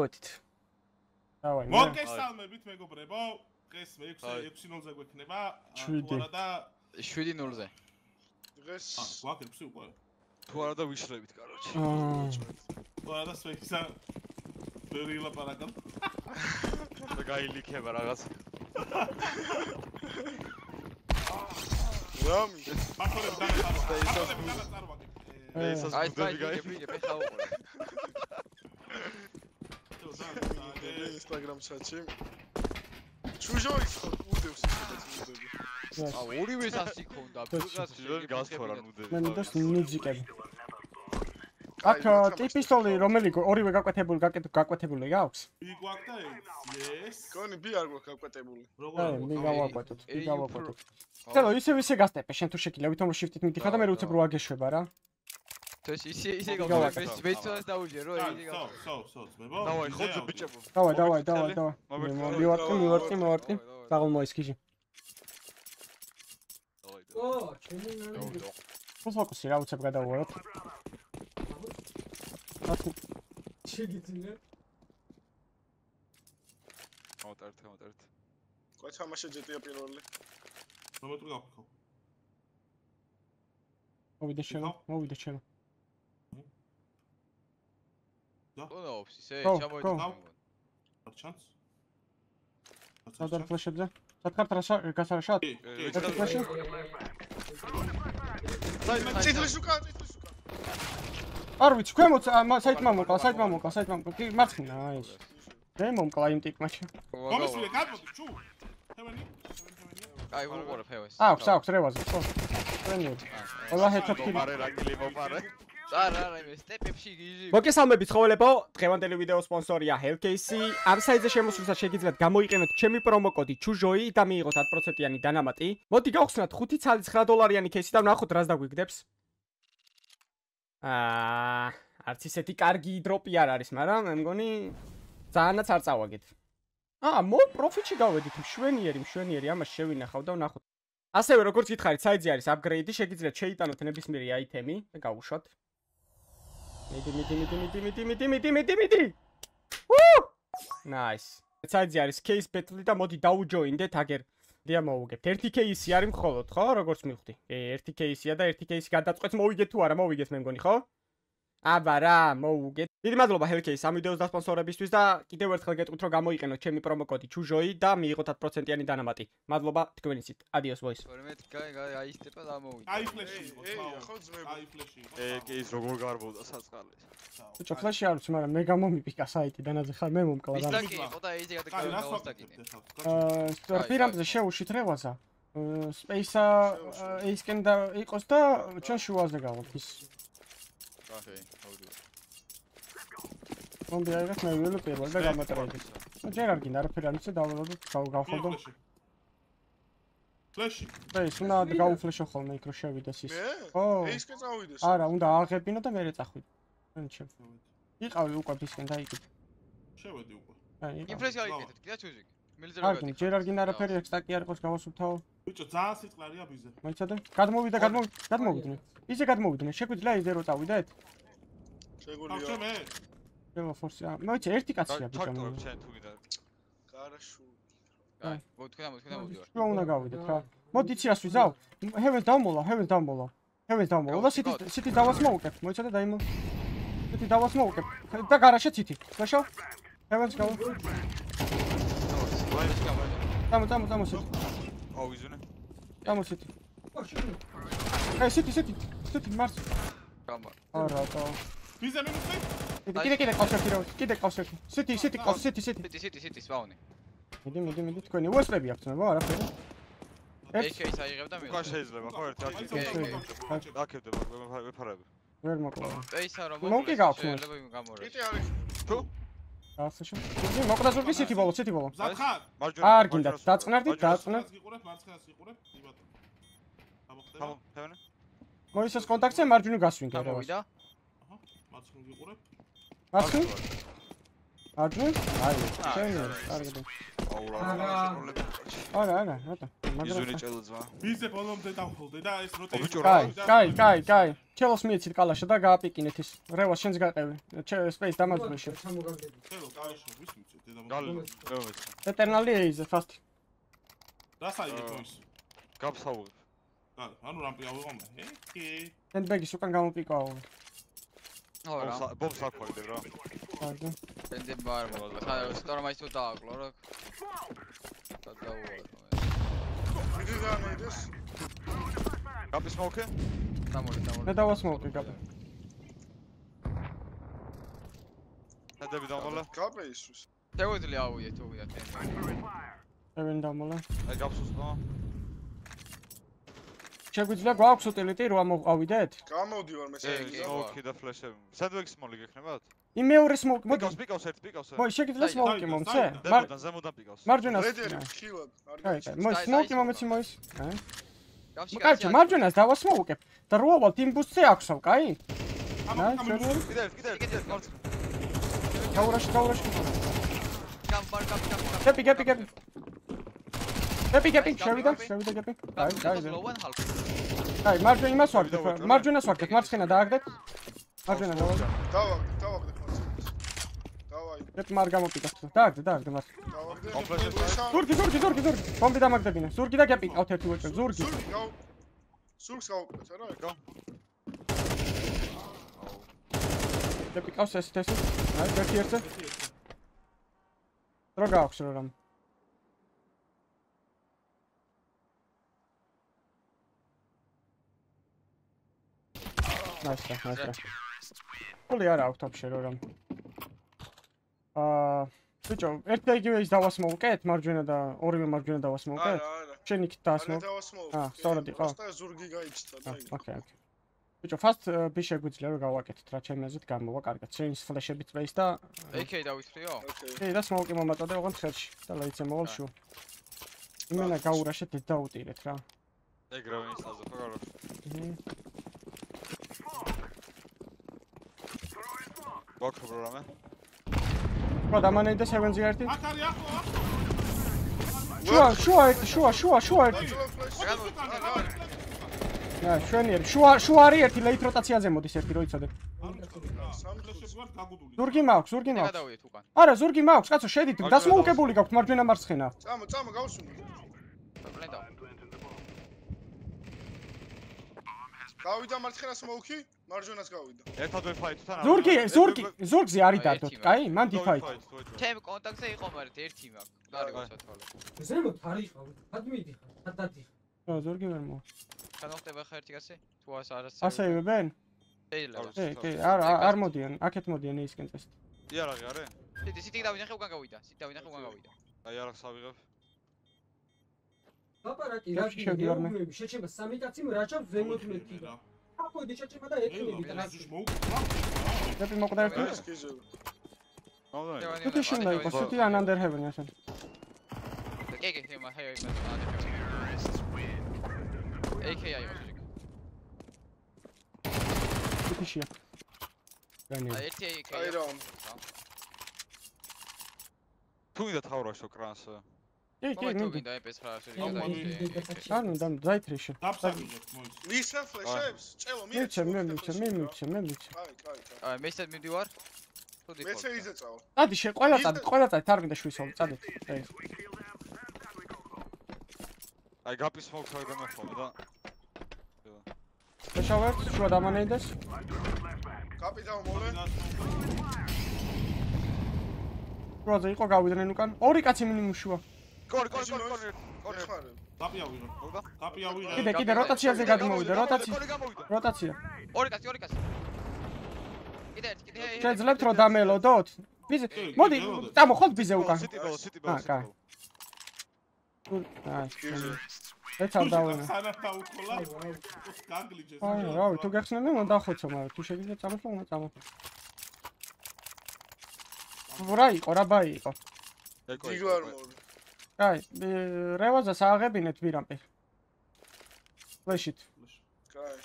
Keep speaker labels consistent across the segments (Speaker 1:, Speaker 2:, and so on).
Speaker 1: დავთხოვეთით. დავაი.
Speaker 2: მოგესალმებით მეგობრებო. დღეს მე 6:00-ზე გვექნება თუარა და
Speaker 3: 7:00-ზე.
Speaker 4: დღეს
Speaker 2: გვაქვს 6 უკვე.
Speaker 4: თუ არა და ვიშრებით,
Speaker 1: კაროჩე.
Speaker 2: თუ არა სვექსა ბევრი ლაპარაკობ.
Speaker 4: და გაილიქება რაღაც. რამი.
Speaker 2: მახორებ დაგაწარვა. დაგაწარვა.
Speaker 3: აი,
Speaker 4: ეს
Speaker 3: ეს
Speaker 4: ბუდები
Speaker 3: გაიგებ, ეხა უყურე.
Speaker 4: ინსტაგრამ ჩატში. ჩუჟოის უდევს ისედაც უდები.
Speaker 3: აა, ორივე სასი ქონდა.
Speaker 4: ფულკას ჯერ გასხორა ნუდები.
Speaker 1: მე მინდას ნიძიკები. აქ ტიპისტოლი რომელი ორივე გაკვეთებული გაკვეთებული გაქვს?
Speaker 2: იგვაკ და ეს.
Speaker 4: კონი ბი არ გვაქვს გაკვეთებული.
Speaker 1: აი, მე გავაკვეთოთ, მე გავაკვეთოთ. ხელო ისე ისე გასტეპე, შენ თუ შეკილა, ვითომ რომ shift-ით მიდიხარ და მე უცებ რო აგეშვება რა.
Speaker 3: თუ თოშ ისე ისე გავაკეთე მეცნას დაუჯე რო ისე გავაკეთე
Speaker 2: სო სო ძმებო
Speaker 4: დავაი ხოჯო ბიჭებო
Speaker 1: დავაი დავაი დავაი დავაი მივარტყი მივარტყი მივარტყი დაღლმო ის
Speaker 4: ქიში
Speaker 5: ო ჩემი ნანი
Speaker 1: ფოსაკუსი რა უცებ გადავუაროთ
Speaker 5: შეგიძლია
Speaker 4: ამოტარეთ ამოტარეთ
Speaker 6: კოცა ამაში ჯეტია პირველი
Speaker 2: მომეტყვი გავხო
Speaker 1: მოვიდე შენო მოვიდე შენო
Speaker 3: გონაობს ისე ჩამოიდი
Speaker 2: არ ჩანს სადარ
Speaker 1: ფლეშებზე სათქართ რაშა
Speaker 4: გასარაშა
Speaker 1: ერთი ფლეში
Speaker 6: წითლის უკან წითლის უკან
Speaker 1: არ ვიცი ქვემოთ საიტმა მოკლა საიტმა მოკლა საიტმა მოკლა კი მარცხინა აი ეს მე მომკლა იმ ტიპმაში
Speaker 2: მომისულე გადმოდი ჩუ თემანი
Speaker 3: აი ვუყურებ ჰევეს
Speaker 1: აქვს აქვს რევაზი ხო ტრენიოდი ყველა ჰედშოტ კილი
Speaker 4: მოპარე რა კილი მოპარე
Speaker 3: არა არა მე სტეპებში გიჟი.
Speaker 1: მოგესალმებით ცხოველებო. დღევანდელი ვიდეოს სპონსორია Hellcase. ამ საიტზე შემოსვლისას შეგიძლიათ გამოიყენოთ ჩემი პრომოკოდი CHUJOI და მიიღოთ 10%-იანი დანამატი. მოდი გავხსნათ 5.9 დოლარიანი кейსი და ვნახოთ რას დაგვიგდებს. აა არც ისეთი კარგი დროპი არ არის მაგრამ მე მგონი ძალიანაც არ წავაგეთ. აა მო პროფიტში გავედით მშვენიერი მშვენიერი ამას შევინახავ და ვნახოთ. ასევე როგორც გითხარით საიტზე არის აპგრეიდი შეგიძლიათ შეიტანოთ ნებისმიერი აიტემი და გავუშვათ. მიდი, მიდი, მიდი, მიდი, მიდი, მიდი, მიდი, მიდი, მიდი. უუ! ნაის. საძი არის кейს ბეტლი და მოდი დაუჯოინდეთ აგერ. დია მოუგებთ. 1 кейსი არის მხოლოდ, ხო, როგორც მივხვდი. ე 1 кейსია და 1 кейსი გადაწყვეტს მოვიგეთ თუ არა, მოვიგეთ მე მგონი, ხო? აბა რა, მოუგეთ დიდი მადლობა hellcase ამ ვიდეოს დასპონსორებისთვის და კიდევ ერთხელ გეტყვით რომ გამოიყენოთ ჩემი პრომოკოდი CHUJOI და მიიღოთ 10%-იანი დანამატი მადლობა თქვენიცით adios boys
Speaker 3: თორმე გაი გაი აი სტეპა დამოვიდა.
Speaker 2: აი ფლეში იყო,
Speaker 6: ეი,
Speaker 2: ხაო.
Speaker 6: ხო ძმებო.
Speaker 2: აი ფლეში იყო.
Speaker 4: ე კი ის როგორ გარბოვდა საწყალი.
Speaker 1: ბიჭო ფლეში არ ვიცი მაგრამ მე გამომიპიკა საიტიდან ასე ხარ მე მომკლა რა
Speaker 3: მისტაკი იყო და
Speaker 2: რას
Speaker 3: გავასტაკინე.
Speaker 2: ვაკეთებთ ახლა?
Speaker 1: აა პირამზე შეუშვით რევაზა. სპეისა ისკენ და იყოს და ჩვენ შუაზე გავოთ ის.
Speaker 3: ოკეი, მოვიდა.
Speaker 1: მომდი აიღეს მე ვიოლო პირველ და გამატრაიდეთ. ნუ ჯერ არ გინდა არაფერი არ მიცე დავველოდოთ გავხალდო.
Speaker 2: ფლეში. ფლეში.
Speaker 1: სპეის უნდა გაუფლეშო ხოლმე იქ რო შევიდეს ის. ო.
Speaker 6: ეისკენ წავიდეს.
Speaker 1: არა, უნდა აღებინო და მერე წახვიდე. ან შე. იყავი უკვე ისკენ დაიგეთ.
Speaker 2: შევედი უკვე.
Speaker 1: აი,
Speaker 3: ინფლეში გაიგეთ, კიდე ჩუჟი. მილზე
Speaker 1: არ გინდა, ჯერ არ გინდა არაფერი, აქ სტაკი არ იყოს გავასუფთავო.
Speaker 2: ბიჭო, ძალიან სიწყარია ბიზე.
Speaker 1: მოიცადე? გადმოვიდა, გადმოვიდა, გადმოვიდნენ. ისე გადმოვიდნენ. შეგვიძლია იზე რო წავიდეთ?
Speaker 6: შეგვიძლია.
Speaker 2: ჩემე.
Speaker 1: რევო ფორსი. აა, მოიცე, ერთი კაცია ბიჭო.
Speaker 4: შენ თუ გინდა.
Speaker 6: კარაშუ.
Speaker 3: აი, მოთქნა, მოთქნა მოვიდა.
Speaker 1: შუა უნდა გავიდეთ რა. მოდი იცი რას ვიზავ? ჰევენს დავმოლა, ჰევენს დავმოლა. ჰევენს დავმოლა და სიტი სიტი დავას მოუკებ. მოიცადე დაიმო. სიტი დავას მოუკებ. და გარაშე ციტი. ფლეშო? ჰევენს გავა. დამო, დამო, დამო სიტი.
Speaker 4: აუ იზუნე.
Speaker 1: დამო სიტი. აი სიტი, სიტი. სიტი მარს.
Speaker 3: გამარ.
Speaker 1: არა, და.
Speaker 2: ბიზე მინუსი?
Speaker 1: კიდე კიდე ყავს ერთი რა კიდე ყავს ერთი სიტი სიტი ყავს სიტი სიტი
Speaker 3: სიტი სიტი სიტი სვაუნი.
Speaker 1: მოდი მოდი მოდი თქვენი უასლები აქვს ნება არაფერი
Speaker 3: ეჩეის აიღებ და
Speaker 4: მე?
Speaker 3: უკან
Speaker 4: შეიძლება ხო ერთი
Speaker 2: აკი
Speaker 4: აკებდება ვეფარები.
Speaker 1: ვერ მოკლა
Speaker 3: პეისა რომ
Speaker 1: მოკი გაქვს
Speaker 3: შეიძლება იმ გამორე
Speaker 6: სიტი არის.
Speaker 4: თუ?
Speaker 1: ასეში იგი მოკლე ზურგი სიტი ბოლო სიტი ბოლო.
Speaker 4: ზათხარ
Speaker 1: არ გინდათ დაწყნარდით დაწყნარდით
Speaker 2: იყურებ მარცხნას იყურებ იბატონ გამოხდება
Speaker 4: გამოხდება
Speaker 1: მოისოს კონტაქტზე მარჯვნივ გასვინდა რა
Speaker 3: მოვიდა
Speaker 2: აჰა მარცხნივ იყურებ
Speaker 1: ათი? აჯე? აი, შენი, კარგი.
Speaker 5: არა,
Speaker 1: არა, არა, რატო?
Speaker 4: იზუნი ჭელოძვა.
Speaker 2: ვიზე ბოლომდე დავხოლდე და ეს
Speaker 4: როტე.
Speaker 1: კაი, კაი, კაი, კაი. ჩელოს მიეცით კალაშა და გააპიკინეთ ის. რევა შენს გაყევი. სპეის დამაძვრე
Speaker 5: შე.
Speaker 2: ჩელო, კალაშა ვის მიცეთ
Speaker 4: დედამიწა.
Speaker 1: ეტერნალი ეიზე
Speaker 4: ფასტი.
Speaker 2: დასაიგეთ
Speaker 4: ის.
Speaker 2: გაფსავებ. ანუ რამპი ავიღო მე. ე?
Speaker 1: კი. ტენბეგის უკან გამოპიკავავ. გამოპიკაო
Speaker 3: ო რა
Speaker 4: ბობს აკვირდებ რა
Speaker 1: კარგი
Speaker 3: ბენდე ბარ ხა სტორმა ის თუ დააკლო რა გადაუვარ
Speaker 6: მიდი განედეს.
Speaker 4: გაფის მოქე
Speaker 3: დამორი
Speaker 1: მე
Speaker 3: დამორი
Speaker 1: დავასმოუკი გაბა
Speaker 4: ნადები დამოლა
Speaker 6: გაპე ისვის.
Speaker 3: შეგვიძლია ავიდე თუ ვიდათ მე
Speaker 1: ევენ დამოლა
Speaker 4: აი გაფსოს ნო
Speaker 1: შეგვიძლია გვაქვს უტილიტი რო ამოვიდეთ
Speaker 6: გამოდივარ მე
Speaker 3: კი.
Speaker 4: სმოუკი და ფლეშები. სანდვიჩი სმოლი გექნებათ
Speaker 1: იმ მეორე სმოუკ მოდი.
Speaker 4: პიკავს პიკავს ერთ პიკავს
Speaker 1: მოი შეგიძლია
Speaker 3: დაი,
Speaker 1: მომცე.
Speaker 2: დაი,
Speaker 1: მარ
Speaker 4: ზემოდან პიკავს
Speaker 1: მარჯვენას
Speaker 6: რედერი ხილად. არ
Speaker 1: კაი მოი
Speaker 3: დაი,
Speaker 1: მომეცი მოის. კაი კაი მარჯვენას დავასმოუკებ და რო ავალ ტიმ ბუსტზე აქვსავ კაი
Speaker 4: კიდე ერთ კიდე ერთ კიდე ერთ მარცხ
Speaker 1: გაურაში გაურაში.
Speaker 3: გამ ბარ გამ გამ
Speaker 1: გეპი გეპი გეპი შევიდა შევიდა გეპი
Speaker 3: ლოვან ჰალკ
Speaker 1: კაი მარჯვენა იმას ვარდებ მარჯვენას ვარდებ მარცხენა დააგდეთ მარჯვენა დავა
Speaker 6: დავაგდე კონცერტს. დავაი,
Speaker 1: გეპი მარ გამოპიკავთ დააგდე დააგდე მას ზურგი ზურგი ზურგი ზურგი ბომბი დამაგდებინე ზურგი და გეპი ყავთ ერთი უეჭვ ზურგი
Speaker 6: ზურგი ზურგს გავუკეთე რა.
Speaker 4: გო
Speaker 1: გეპი ყავს ეს ეს აი ერთი ერთზე რო გააქვს რა რამ ნაიცა ნაიცა პოლი არა აქვს თოფშე რო რამ აა ბიჭო ერთ და იგივე ის დავასმოუკეთ მარჯვენა და ორივე მარჯვენა დავასმოუკეთ
Speaker 6: არა, არა.
Speaker 1: შენ იქ
Speaker 6: არა
Speaker 1: დაასმოუკ
Speaker 6: დავასმოუ.
Speaker 1: აა, სწორად იყო?
Speaker 6: და ზურგი გაიჩნდა და იქ.
Speaker 1: ოკეი ოკეი ბიჭო ფასტ ბი შეგვიძლია რომ გავაკეთეთ რა ჩემი აზრით გამოვა კარგად შენ ის ფლეშები წვეის და
Speaker 3: AK დავითრიო
Speaker 6: ოკეი.
Speaker 1: კი და სმოუკი მომაწოდე ოღონდ ხელში და ლაიცე მოვალ შუ იმენა გაურაშეთ დაუტირეთ რა
Speaker 4: ეგრევე ინსტაზე ხო გარო
Speaker 1: მჰმ.
Speaker 4: გვაქვს პროგრამა
Speaker 1: რა დამანეიდა 7-ზე ერთი.
Speaker 2: აქ არის ახლო ახლო.
Speaker 1: შუა შუა ერთი შუა შუა შუა ერთი. რა შვენიერი შუა შუა არის ერთი ლეით როტაციაზე მოდის ერთი რო იცოდე.
Speaker 2: სამხეში ვარ გაგუდული
Speaker 1: ზურგი მაქვს. ზურგი მაქვს არა ზურგი მაქვს კაცო შედით დასმოუკებული გაქვთ მარჯვენა მარცხენა.
Speaker 6: წამო, წამო გავსუნო.
Speaker 3: პლენდა
Speaker 6: გავიდა მარცხენა სმოუკი, მარჯვენას გავიდა.
Speaker 4: ერთად ვერ ფაითთან
Speaker 1: ზურგი ზურგი ზურგზე არის
Speaker 3: ერთი
Speaker 1: კაი მან დიფაით
Speaker 3: ჩემ კონტაქტზე იყო მაგრამ ერთი მაქვს. დარი გაცოთვალე
Speaker 5: ზემოთ არის ყავ.ად მიდიხარ?ად დადიხარ?
Speaker 1: რა ზურგი ვერ მო
Speaker 3: განახტება ხა ერთი კაცი თუ ას არას
Speaker 1: ასე ივებენ
Speaker 3: შეიძლება.
Speaker 1: კი კი არ არ- მოდიან აქეთ მოდიან ისკენ წეს
Speaker 4: იარაღი არე
Speaker 3: სიტი სიტი დავინახე უკან გავიდა. სიტი დავინახე უკან გავიდა.
Speaker 4: აი იარაღს ავიღებ
Speaker 5: ლაპარაკი
Speaker 1: ჯობში
Speaker 5: რა
Speaker 1: შევდივარ მე.
Speaker 5: გეუბნები, შეჩება სამი კაცი რაჭავს ზემოთ მეტი და. აკვედი შეჩება და ეკნები და რა.
Speaker 1: გეპი მოკვდა ერთი
Speaker 6: ეს კიჟე.
Speaker 4: მომდაი
Speaker 1: თუთი შენ დაიყო თუთი ან under heaven ასენ
Speaker 3: კი კი მე ჰაი მე AK აი ვაშიკ
Speaker 1: თუთი შია განე
Speaker 3: აი ერთი AK
Speaker 6: აი რა.
Speaker 4: თუ მინდა თავრაშო
Speaker 1: კი
Speaker 3: მომენტო
Speaker 1: მინდა
Speaker 3: გინდა MP9 შევიდა
Speaker 5: ამ
Speaker 3: და
Speaker 1: ანუ და დაითრიშე
Speaker 2: მოიც
Speaker 6: მისა ფლეშებს? წელო,
Speaker 1: მიცე მე მიცე მე მიცე მე მიცე
Speaker 6: კაი, კაი, კაი.
Speaker 3: აი მე ისეთ მივდივარ თუ დიფოლტ
Speaker 6: მეცე იზე წავა.
Speaker 1: წადი შე ყველა წადი ყველა წადი არ მინდა შვისოლი წადი აი
Speaker 4: აი გაპის მოქს არ გამეხმობა და
Speaker 1: შეშავერ შუა დამანეიდეს
Speaker 6: კაპი დავმოლე.
Speaker 1: შუაზე იყო გავიდნენ უკან ორი კაცი მინიმუმ შუა
Speaker 4: კორი კორი კორი კორი კორი
Speaker 6: ეხარე.
Speaker 2: კაპი ავიღე
Speaker 4: მოგდა
Speaker 2: კაპი ავიღე
Speaker 1: კიდე კიდე როტაციაზე გადმოვიდა როტაცია. როტაცია.
Speaker 3: ორი კაცი ორი კაცი. კიდე ერთი კიდე
Speaker 1: შეძლებთ რომ დამელოდოთ. ბიზე მოდი წამოხოთ ბიზე უკან? აა, კაი.
Speaker 4: სიტი
Speaker 1: აი
Speaker 6: კიჟე.
Speaker 1: ეც არ დავუნა
Speaker 2: სანა დაუქოლა განგლიჯეს
Speaker 1: აი რავი თუ გეხსნები მან დახოცო მაგრამ თუ შეგიძლია წამოხო უნდა წამოხო რა იყო რა ბაი იყო?
Speaker 4: ეკო
Speaker 6: დიგლარ მორი.
Speaker 1: აი რევაზას ააღებინეთ ვირამპი ფლეშით
Speaker 6: კაი.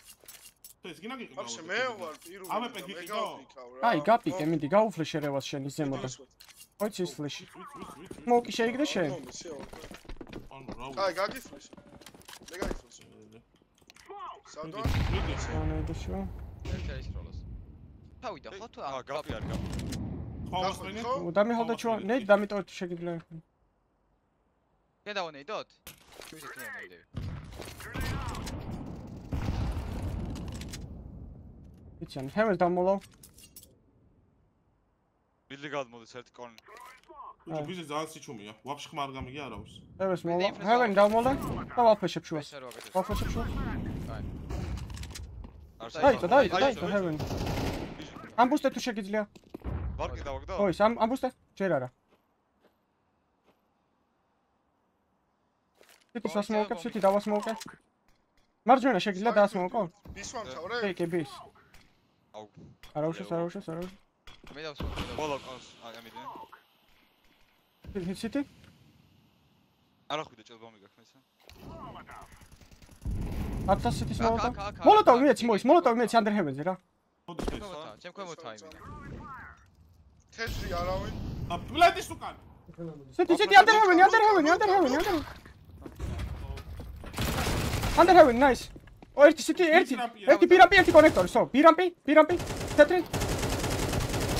Speaker 2: ეს გინა გიყიდა
Speaker 6: ვაფშე მე ვარ პირველი.
Speaker 2: ამე პეკი
Speaker 6: მე
Speaker 2: ყიდო?
Speaker 6: გავიქავ რა.
Speaker 1: აი გაპიკე მინდი გაუფლეშე რევას შენი ზემოდან ოიც ის ფლეში. მოკი შეიგდე შენ.
Speaker 2: ანუ რა
Speaker 6: კაი, გაგიფლის. მე გაგიფლის. სადო?
Speaker 1: ანუ იდეშო.
Speaker 3: ერთ არის როლოს. თავიდა ხო თუ
Speaker 7: აა გაპი არ გაპი.
Speaker 2: ხავასწენი?
Speaker 1: ო დამიჰალდა ჩო. ნე დამიტოვეთ შეგიძლია.
Speaker 3: გადავანეიდოთ? შუიზე თუ ნამდვილი.
Speaker 1: იცი ან ჰევეს დამოლო.
Speaker 7: ბილი გადმოდის ერთი კონი.
Speaker 2: ბიჭო, ბიჭი ძალიან სიჩუმეა. ვაფშე ხმა არ გამიგია არავის.
Speaker 1: ჰევეს მოლა. ჰევენ დამოლო. და ვაფეშებ შუას.
Speaker 3: ესე რო აკეთებ.
Speaker 1: ვაფეშებ შუას.
Speaker 7: არს
Speaker 1: დაიწყო, დაიწყო, დაიწყო ჰევენ. ამბუსტე თუ შეგიძლია.
Speaker 7: ვარკი დავაგდო?
Speaker 1: ой, სამ ამბუსტე? ჯერ არა. სიტი სასმოკებ, სიტი დავასმოკე. მარჯვენა შეგიძლია დაასმოკო?
Speaker 6: ის ვამთავრე?
Speaker 1: კი, კი, ბის.
Speaker 7: აუ.
Speaker 1: არავშეს, არავშეს, არავშეს.
Speaker 3: მე დავსვამ.
Speaker 7: ბოლო კონს აი ამიდი.
Speaker 1: სიტი?
Speaker 7: არა ხვიდე ჭელბომი გაქვს მესა.
Speaker 1: ათას სიტის
Speaker 3: აქ,
Speaker 1: მოლოტოვ.
Speaker 3: აქ, აქ, აქ,
Speaker 1: მოლოტოვ
Speaker 3: აქ,
Speaker 1: მიეც
Speaker 3: აქ,
Speaker 1: მოის,
Speaker 3: იქ,
Speaker 1: მოლოტოვ
Speaker 3: იქ,
Speaker 1: მიეც ანდერ ჰევენზე რა.
Speaker 3: ჩემ ქვემოთა იმენა.
Speaker 6: თეთრი არავინ.
Speaker 2: ა პლედის უკან.
Speaker 1: სიტი, სიტი ანდერ ჰევენი, ანდერ ჰევენი, ანდერ ჰევენი, ანდერ. ანდერ ჰევენი, ნაის. ო ერთი სიტი, ერთი. ერთი პირამპი, ერთი კონექტორი, სო. პირამპი, პირამპი. თეთრი.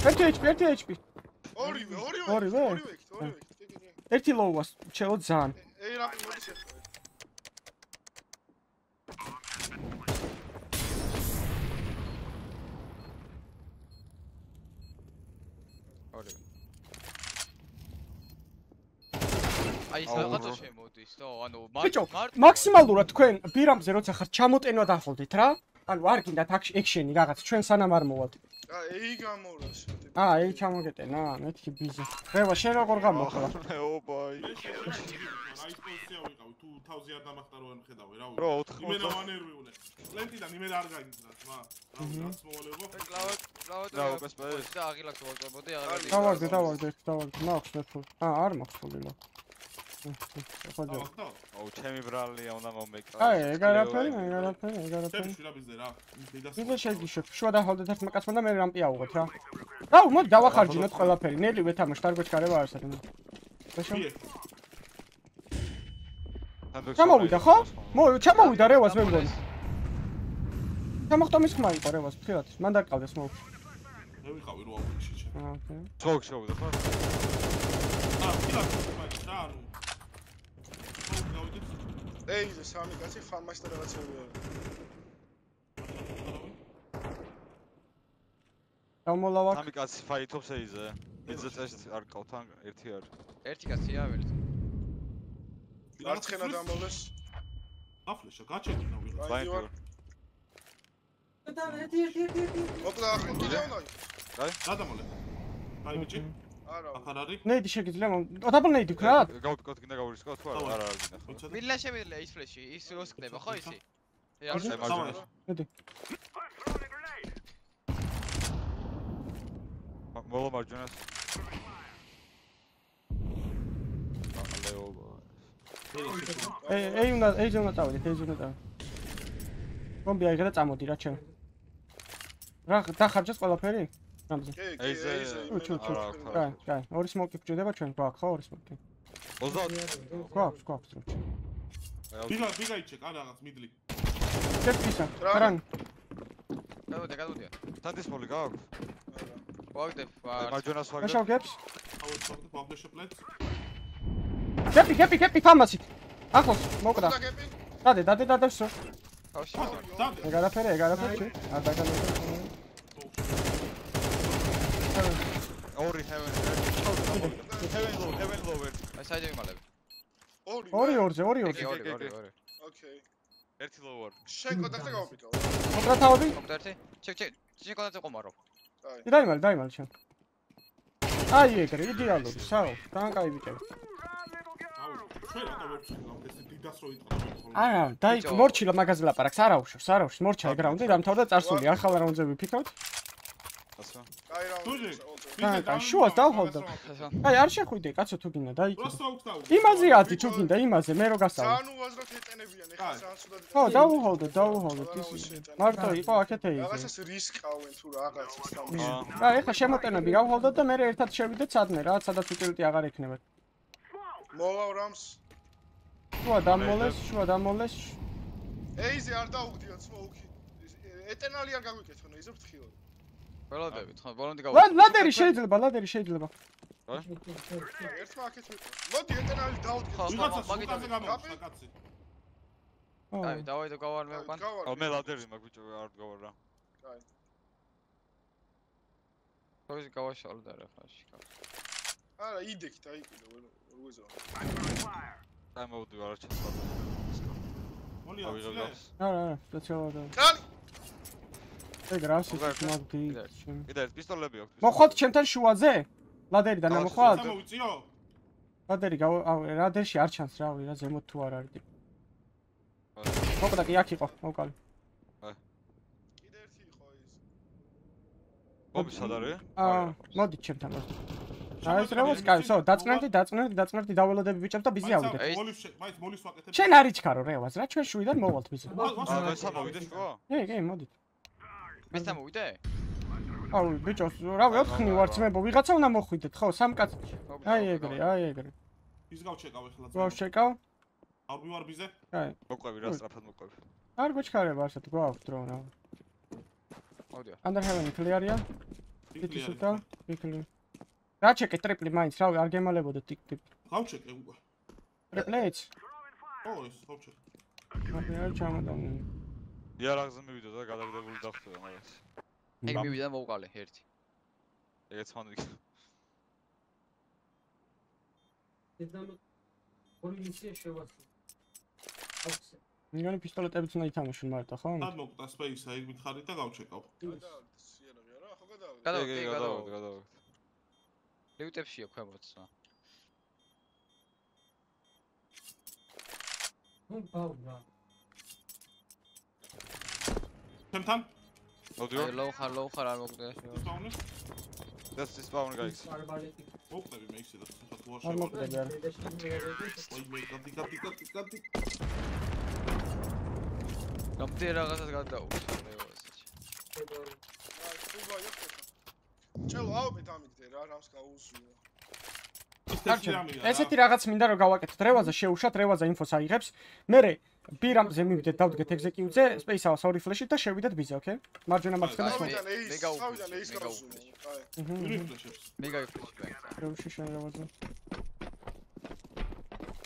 Speaker 1: ერთი HP, ერთი HP.
Speaker 6: ორივე, ორივე.
Speaker 1: ორივე?
Speaker 6: ორივე, ორივე.
Speaker 1: ერთი ლოუას ჩელო ძალიან.
Speaker 6: ეი რამი მოდის ეს.
Speaker 3: ორივე. აი ეს რაღაცა შემოდის, თო, ანუ
Speaker 1: ბიჭო, მაქსიმალურად თქვენ ბირამზე როცა ხარ ჩამოტენვა დახოლდით რა? ანუ არ გინდათ ექშენი რაღაც ჩვენ სანამ არ მოვალთ.
Speaker 6: ა ეი გამორა შეტი.
Speaker 1: აა, ეი ჩამოგეტენა, მეთქი ბიზი. რევა, შენ როგორ გამოხლა?
Speaker 7: ო ბაი.
Speaker 2: მე შეიძლება რა ის პოზიცია ვიყავი თუ თავზე არ დამახტარო ან ხედავი რა
Speaker 7: რო
Speaker 2: ვიყავი.
Speaker 7: 4
Speaker 2: იმენა ვანერვიულე. კლენტიდან იმენა არ გაგიძრა, ძმა. რა რაც მოვალებო.
Speaker 3: კლავად, კლავად.
Speaker 7: რა, უპეს პეს.
Speaker 3: და აღილაკს ვაწყობოდი, აღარ
Speaker 6: არის.
Speaker 1: დავარდე, დავარდე, დავარდე. მაქვს მე ფულ. აა, არ მაქვს ფულილა.
Speaker 7: აუ ჩემი ბრალია უნდა მომეკა.
Speaker 1: აი, ეგარაფერი, ეგარაფერი, ეგარაფერი.
Speaker 2: შენ შვილაბიზე რა. დიდას.
Speaker 1: ისე შეგიშებ. შუა დაჰოლდეთ ერთ მაკაცმა და მე რამპი ავუღოთ რა. აუ, მოდი დავახარჯინოთ ყველაფერი. ნელი ვეთამაშ, დარგვეჭ გარება არ არის. ბაშო. ჩამოვიდა ხო? მო, ჩამოვიდა რევას მე მგონი. ჩამოხტომის ხმა იყო რევას, ფრიად. მან დაკავდეს მო.
Speaker 2: მე ვიყავი რო აუქში შე.
Speaker 1: აა, ოკეი.
Speaker 7: ზოგ შევიდა ხო?
Speaker 2: აა, ფილაკ მაქვს რა, ანუ. ხო, გავიდეთ.
Speaker 6: ეი ზე სამი კაცი ხამაში და რაღაცები არის.
Speaker 1: დავმოლავაკ.
Speaker 7: სამი კაცი ფაითობს ეიზე. მეძე წეს არ ყავთ ან ერთი არ.
Speaker 3: ერთი კაცია ვერც.
Speaker 6: მარცხენა დამოლეს.
Speaker 2: აფლეშა, გაჩერდი და ვიღაც.
Speaker 6: აი ვარ.
Speaker 5: და ერთი ერთი ერთი ერთი.
Speaker 6: მოკლა ახლა კიდე უნდა იყოს.
Speaker 2: რა დამოლე? აი ბიჭი,
Speaker 6: არა.
Speaker 2: აქ არ არის?
Speaker 1: ნეიდი შეგიძლია მომ. ოდაბლ ნეიდი ვქრათ?
Speaker 7: გავკოთ კიდე გავრისკო თუ არა არა არ გინდა ხო?
Speaker 3: მილა შემიძლია ის ფლეში, ის ოსკდება ხო ისი? ე არ
Speaker 7: მარჯვენა.
Speaker 1: ნეიდი.
Speaker 7: მოლო მარჯვენას. ალეო.
Speaker 1: ეი, ეი უნდა, ეი უნდა წავიდეთ, ეი უნდა წავიდეთ. კომბი აიღე და წამოდი რა ჩემ. რა დახარჯეს ყველაფერი? რამზე.
Speaker 6: კი, კი,
Speaker 7: ეიზე. არა, არა.
Speaker 1: კაი, კაი. ორი სმოკი გჭირდება ჩვენ გვაქვს ხო ორი სმოკი?
Speaker 7: 30.
Speaker 1: გვაქვს, გვაქვს რო.
Speaker 2: ბიგა, ბიგა იჩე, კან რაღაც მიდლი.
Speaker 1: შეფისა.
Speaker 6: რა?
Speaker 1: რან?
Speaker 3: გადავიდე, გადავიდე.
Speaker 7: თანდის პოლი გაქვს?
Speaker 3: ვაგდებ, ვარ.
Speaker 7: მარჯვენას ვაგდებ.
Speaker 1: მაშავგებს?
Speaker 2: აუ, სპორტი პაბლიშ პლეტს.
Speaker 1: გეპი, გეპი, გეპი ფამასით. ახლოს, მოკდა.
Speaker 6: და გეპი?
Speaker 1: დადე, დადე, დადევსო.
Speaker 3: თავში.
Speaker 2: დადე.
Speaker 1: ეგარაფერი, ეგარაფერი. არ დაგანო.
Speaker 7: ორი ჰევენ. ჰევენ ლო, ჰევენ ლო ვერ.
Speaker 3: აი საიდე ვიმალებ.
Speaker 6: ორი.
Speaker 1: ორი ორზე, ორი ორზე.
Speaker 3: ორი, ორი, ორი.
Speaker 6: ოკეი.
Speaker 7: ერთი ლო ვარ.
Speaker 6: შენ კონტაქტზე გავაპიკავ.
Speaker 1: მოკდა თავები?
Speaker 3: კომპიუტერი? ჩეკ, ჩეკ. ჩეკ კონტაქტზე ყომარო.
Speaker 6: აი.
Speaker 1: დაიმალ, დაიმალ შენ. აი ეგრე, იდეალური, საო, თან კაი ბიჭები.
Speaker 2: ჩვენ რატო ვერ ვწინავთ ეს დიდას რო იტყვა ხოლმე.
Speaker 1: არა, დაი
Speaker 3: ბიჭო.
Speaker 1: მორჩილა მაგაზე ლაპარაკს, არ აუშავს, არ აუშავს, მორჩა ეგ რაუნდი დამთავრდა წარსული, ახალ რაუნდზე ვიფიქროთ.
Speaker 7: ასე.
Speaker 6: კაი რაუნდი.
Speaker 1: კაი, კაი, შუას დავჰოვდა.
Speaker 3: ასე.
Speaker 1: აი, არ შეხვიდე, კაცო თუ გინდა, დაი.
Speaker 2: პროსტო დაუ.
Speaker 1: იმაზე ათი თუ გინდა, იმაზე, მე რო გასწავლე.
Speaker 6: ძალიან უაზროდ ეტენებიან ეხლა ძალიან სულად
Speaker 1: ხო, დაუჰოვდე, დაუჰოვდე. ის მარტო იყო აქეთე ის.
Speaker 6: რაღაცას რისკავენ თუ რაღაცას
Speaker 7: აა,
Speaker 1: აი, ეხლა შემოტენები გავჰოვდოთ და მე ერთად შევიდეთ სადმე რა, სადაც უტილიტი აღარ ექნება.
Speaker 6: მოვალ რამს.
Speaker 1: შუა დამოლეს, შუა დამოლეს.
Speaker 6: ეიზე არ დაუგდიოთ სმოუკი. ეტენალი არ გაგვიკეთონ, ეიზე ფრთხილად.
Speaker 3: ველოდებით, ხო, ბოლომდე
Speaker 1: ლა-
Speaker 3: გავუშვი.
Speaker 1: ლადერი შეიძლება, ლადერი შეიძლება.
Speaker 6: ერთმა აქეთ მოდი ეტენალი დაუდგეთ.
Speaker 3: ხო,
Speaker 2: ვიღაცა
Speaker 3: მაგით
Speaker 2: სუკაზე
Speaker 3: ამბობ.
Speaker 2: გამოვიდა კაცი.
Speaker 1: ო,
Speaker 3: აი, დავაი და გავარ მე უკან.
Speaker 7: აა, მე ლადერი მაგ ბიჭო არ გავარ რა.
Speaker 3: ხოიზ გავაშალო და რა ხაში.
Speaker 6: არა, იდექით აი კიდე რუეზო.
Speaker 7: აი მოვდივარ რა ჩასვლა.
Speaker 2: მოლი აქვს.
Speaker 7: გავს.
Speaker 1: არა, არა, სპეციალურად.
Speaker 6: კანი.
Speaker 1: ეგ რას ის მაგდი.
Speaker 7: კიდე ერთ პისტოლები აქვს.
Speaker 1: მოხვალ ჩემთან შუაზე? ლადერიდან
Speaker 7: გავს,
Speaker 1: ამოხვალ?
Speaker 2: სამოვიწიო.
Speaker 1: ლადერი გავა, აუ, ლადერში არ ჩანს რავი, რა ზემოთ თუ არ არის. მოკლდა კი აქ იყო, მოკალი.
Speaker 6: კიდე ერთი იყო ის.
Speaker 7: ბომბი სად არის?
Speaker 1: აა, მოდი ჩემთან მოდი. აი ეს რა ვސკავ, სო, დაწნევდი, დაწნევდი, დაწნევდი, დაველოდები ბიჭებს და ბიზი ავიდეთ.
Speaker 3: ეი.
Speaker 2: მოლის მაინც მოლის ვაკეთებ.
Speaker 1: შენ არ იჩქარო რევას, რა ჩვენ შუიდან მოვალთ ბიზი.
Speaker 7: აა, მე სამოვიდე შუა?
Speaker 1: კი, კი, მოდი.
Speaker 3: მე სამოვიდე?
Speaker 1: აუ, ბიჭო, რავი, ოთხნი ვარ ძმებო, ვიღაცა უნდა მოხვიდეთ, ხო, სამ კაცი. აი ეგრე, აი ეგრე.
Speaker 2: ის გავჩეკავ ახლა.
Speaker 1: გვაქვს შეკავ?
Speaker 2: არ მივარ ბიზე.
Speaker 1: აი,
Speaker 7: მოყვები რა სწრაფად მოყვები.
Speaker 1: არ გვეჩქარება ასეთ, გვაქვს დრო რა.
Speaker 3: მოვიდე.
Speaker 1: Clear-ია?
Speaker 2: იქ
Speaker 1: ტიპი
Speaker 2: არის.
Speaker 1: სუტა? იქლი. რა ჩეკე ტრიპლი მაინც, რავი, არ გემალებოდა ტიპ.
Speaker 2: გავჩეკე უკვე.
Speaker 1: ტრიპლეიც?
Speaker 2: ო, ეს გავჩეკე.
Speaker 1: მე არ ჩამოდამნი.
Speaker 7: იარაღზე მივიდა და გადაგდებული დავხტია მაგას.
Speaker 3: ეგ მივიდა მოვყალე ერთი.
Speaker 7: ეგეც მან იქ.
Speaker 5: დედამე ორი მისია შევასწავლე. აუქსე.
Speaker 1: მიგონი პისტოლეტებიც უნდა ითამაშონ მარტო, ხო?
Speaker 2: და მოკტა სპეისა იქ მითხარი და გავჩეკავ.
Speaker 6: გადავაგდე სიარაღი არა, ხო გადავაგდე.
Speaker 3: გადავაგდე,
Speaker 7: ეგ
Speaker 3: გადავაგდე.
Speaker 7: გადავაგდე, გადავაგდე.
Speaker 3: ლევტებშია ქვემოცა.
Speaker 5: ნუ ბაუ რა.
Speaker 2: ჩემთან
Speaker 7: მოდიო.
Speaker 3: აი, ლოუ ხარ, ლოუ ხარ არ
Speaker 2: სპაუნი.
Speaker 7: და ის პაუნი გაიქს.
Speaker 2: მოკვდები მე ისე და ხა თუ არ
Speaker 1: არ
Speaker 2: შევა.
Speaker 1: მოკვდები არა.
Speaker 5: დედაში მივერედი.
Speaker 2: ой, მე გადი გადი გადი გადი.
Speaker 3: გამდი რაღაცას
Speaker 6: აი, ხუბა იახტე. ჩელო აუპეთ ამიგდე რა, რამს გაუზიო.
Speaker 1: ესეთი რაღაც მინდა რომ გავაკეთოთ. რევაზა შეუშვათ, რევაზა ინფოს აიღებს. მე პირამზე მივიდეთ დავდგეთ ეგზეკიუტზე, სპეისაოს ორი ფლეშით და შევიდეთ ბიზე, ოკეი? მარჯვენა სხვა.
Speaker 3: მე-
Speaker 6: თავიდან ეის,
Speaker 3: მე გაუგუში,
Speaker 6: თავიდან ეის
Speaker 3: მე
Speaker 6: გაუზიო.
Speaker 3: გაუგუში.
Speaker 6: აი,
Speaker 1: აჰა.
Speaker 2: მირიფლეშებს.
Speaker 3: მე გაიფრიში ბენკს.
Speaker 1: რევში შენ რევაზა.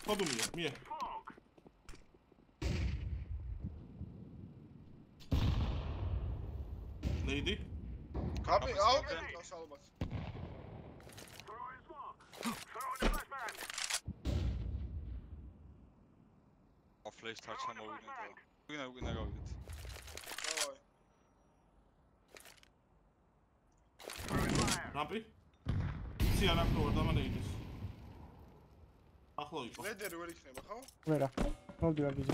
Speaker 2: ხოდუმია, მie. ნეიდი?
Speaker 6: კაპი, აუპეთ თავს ალბათ.
Speaker 7: ოფლეშ თარ ჩამოვიდნენ და. ვინა ვინა გავიდეთ.
Speaker 6: დავაი.
Speaker 2: რამპი? ისი არ აქვს და მანეიდის. ახლო იყო.
Speaker 6: ლედერი ვერ იქნება, ხო?
Speaker 1: ვერა. მოვდივარ ბიზე.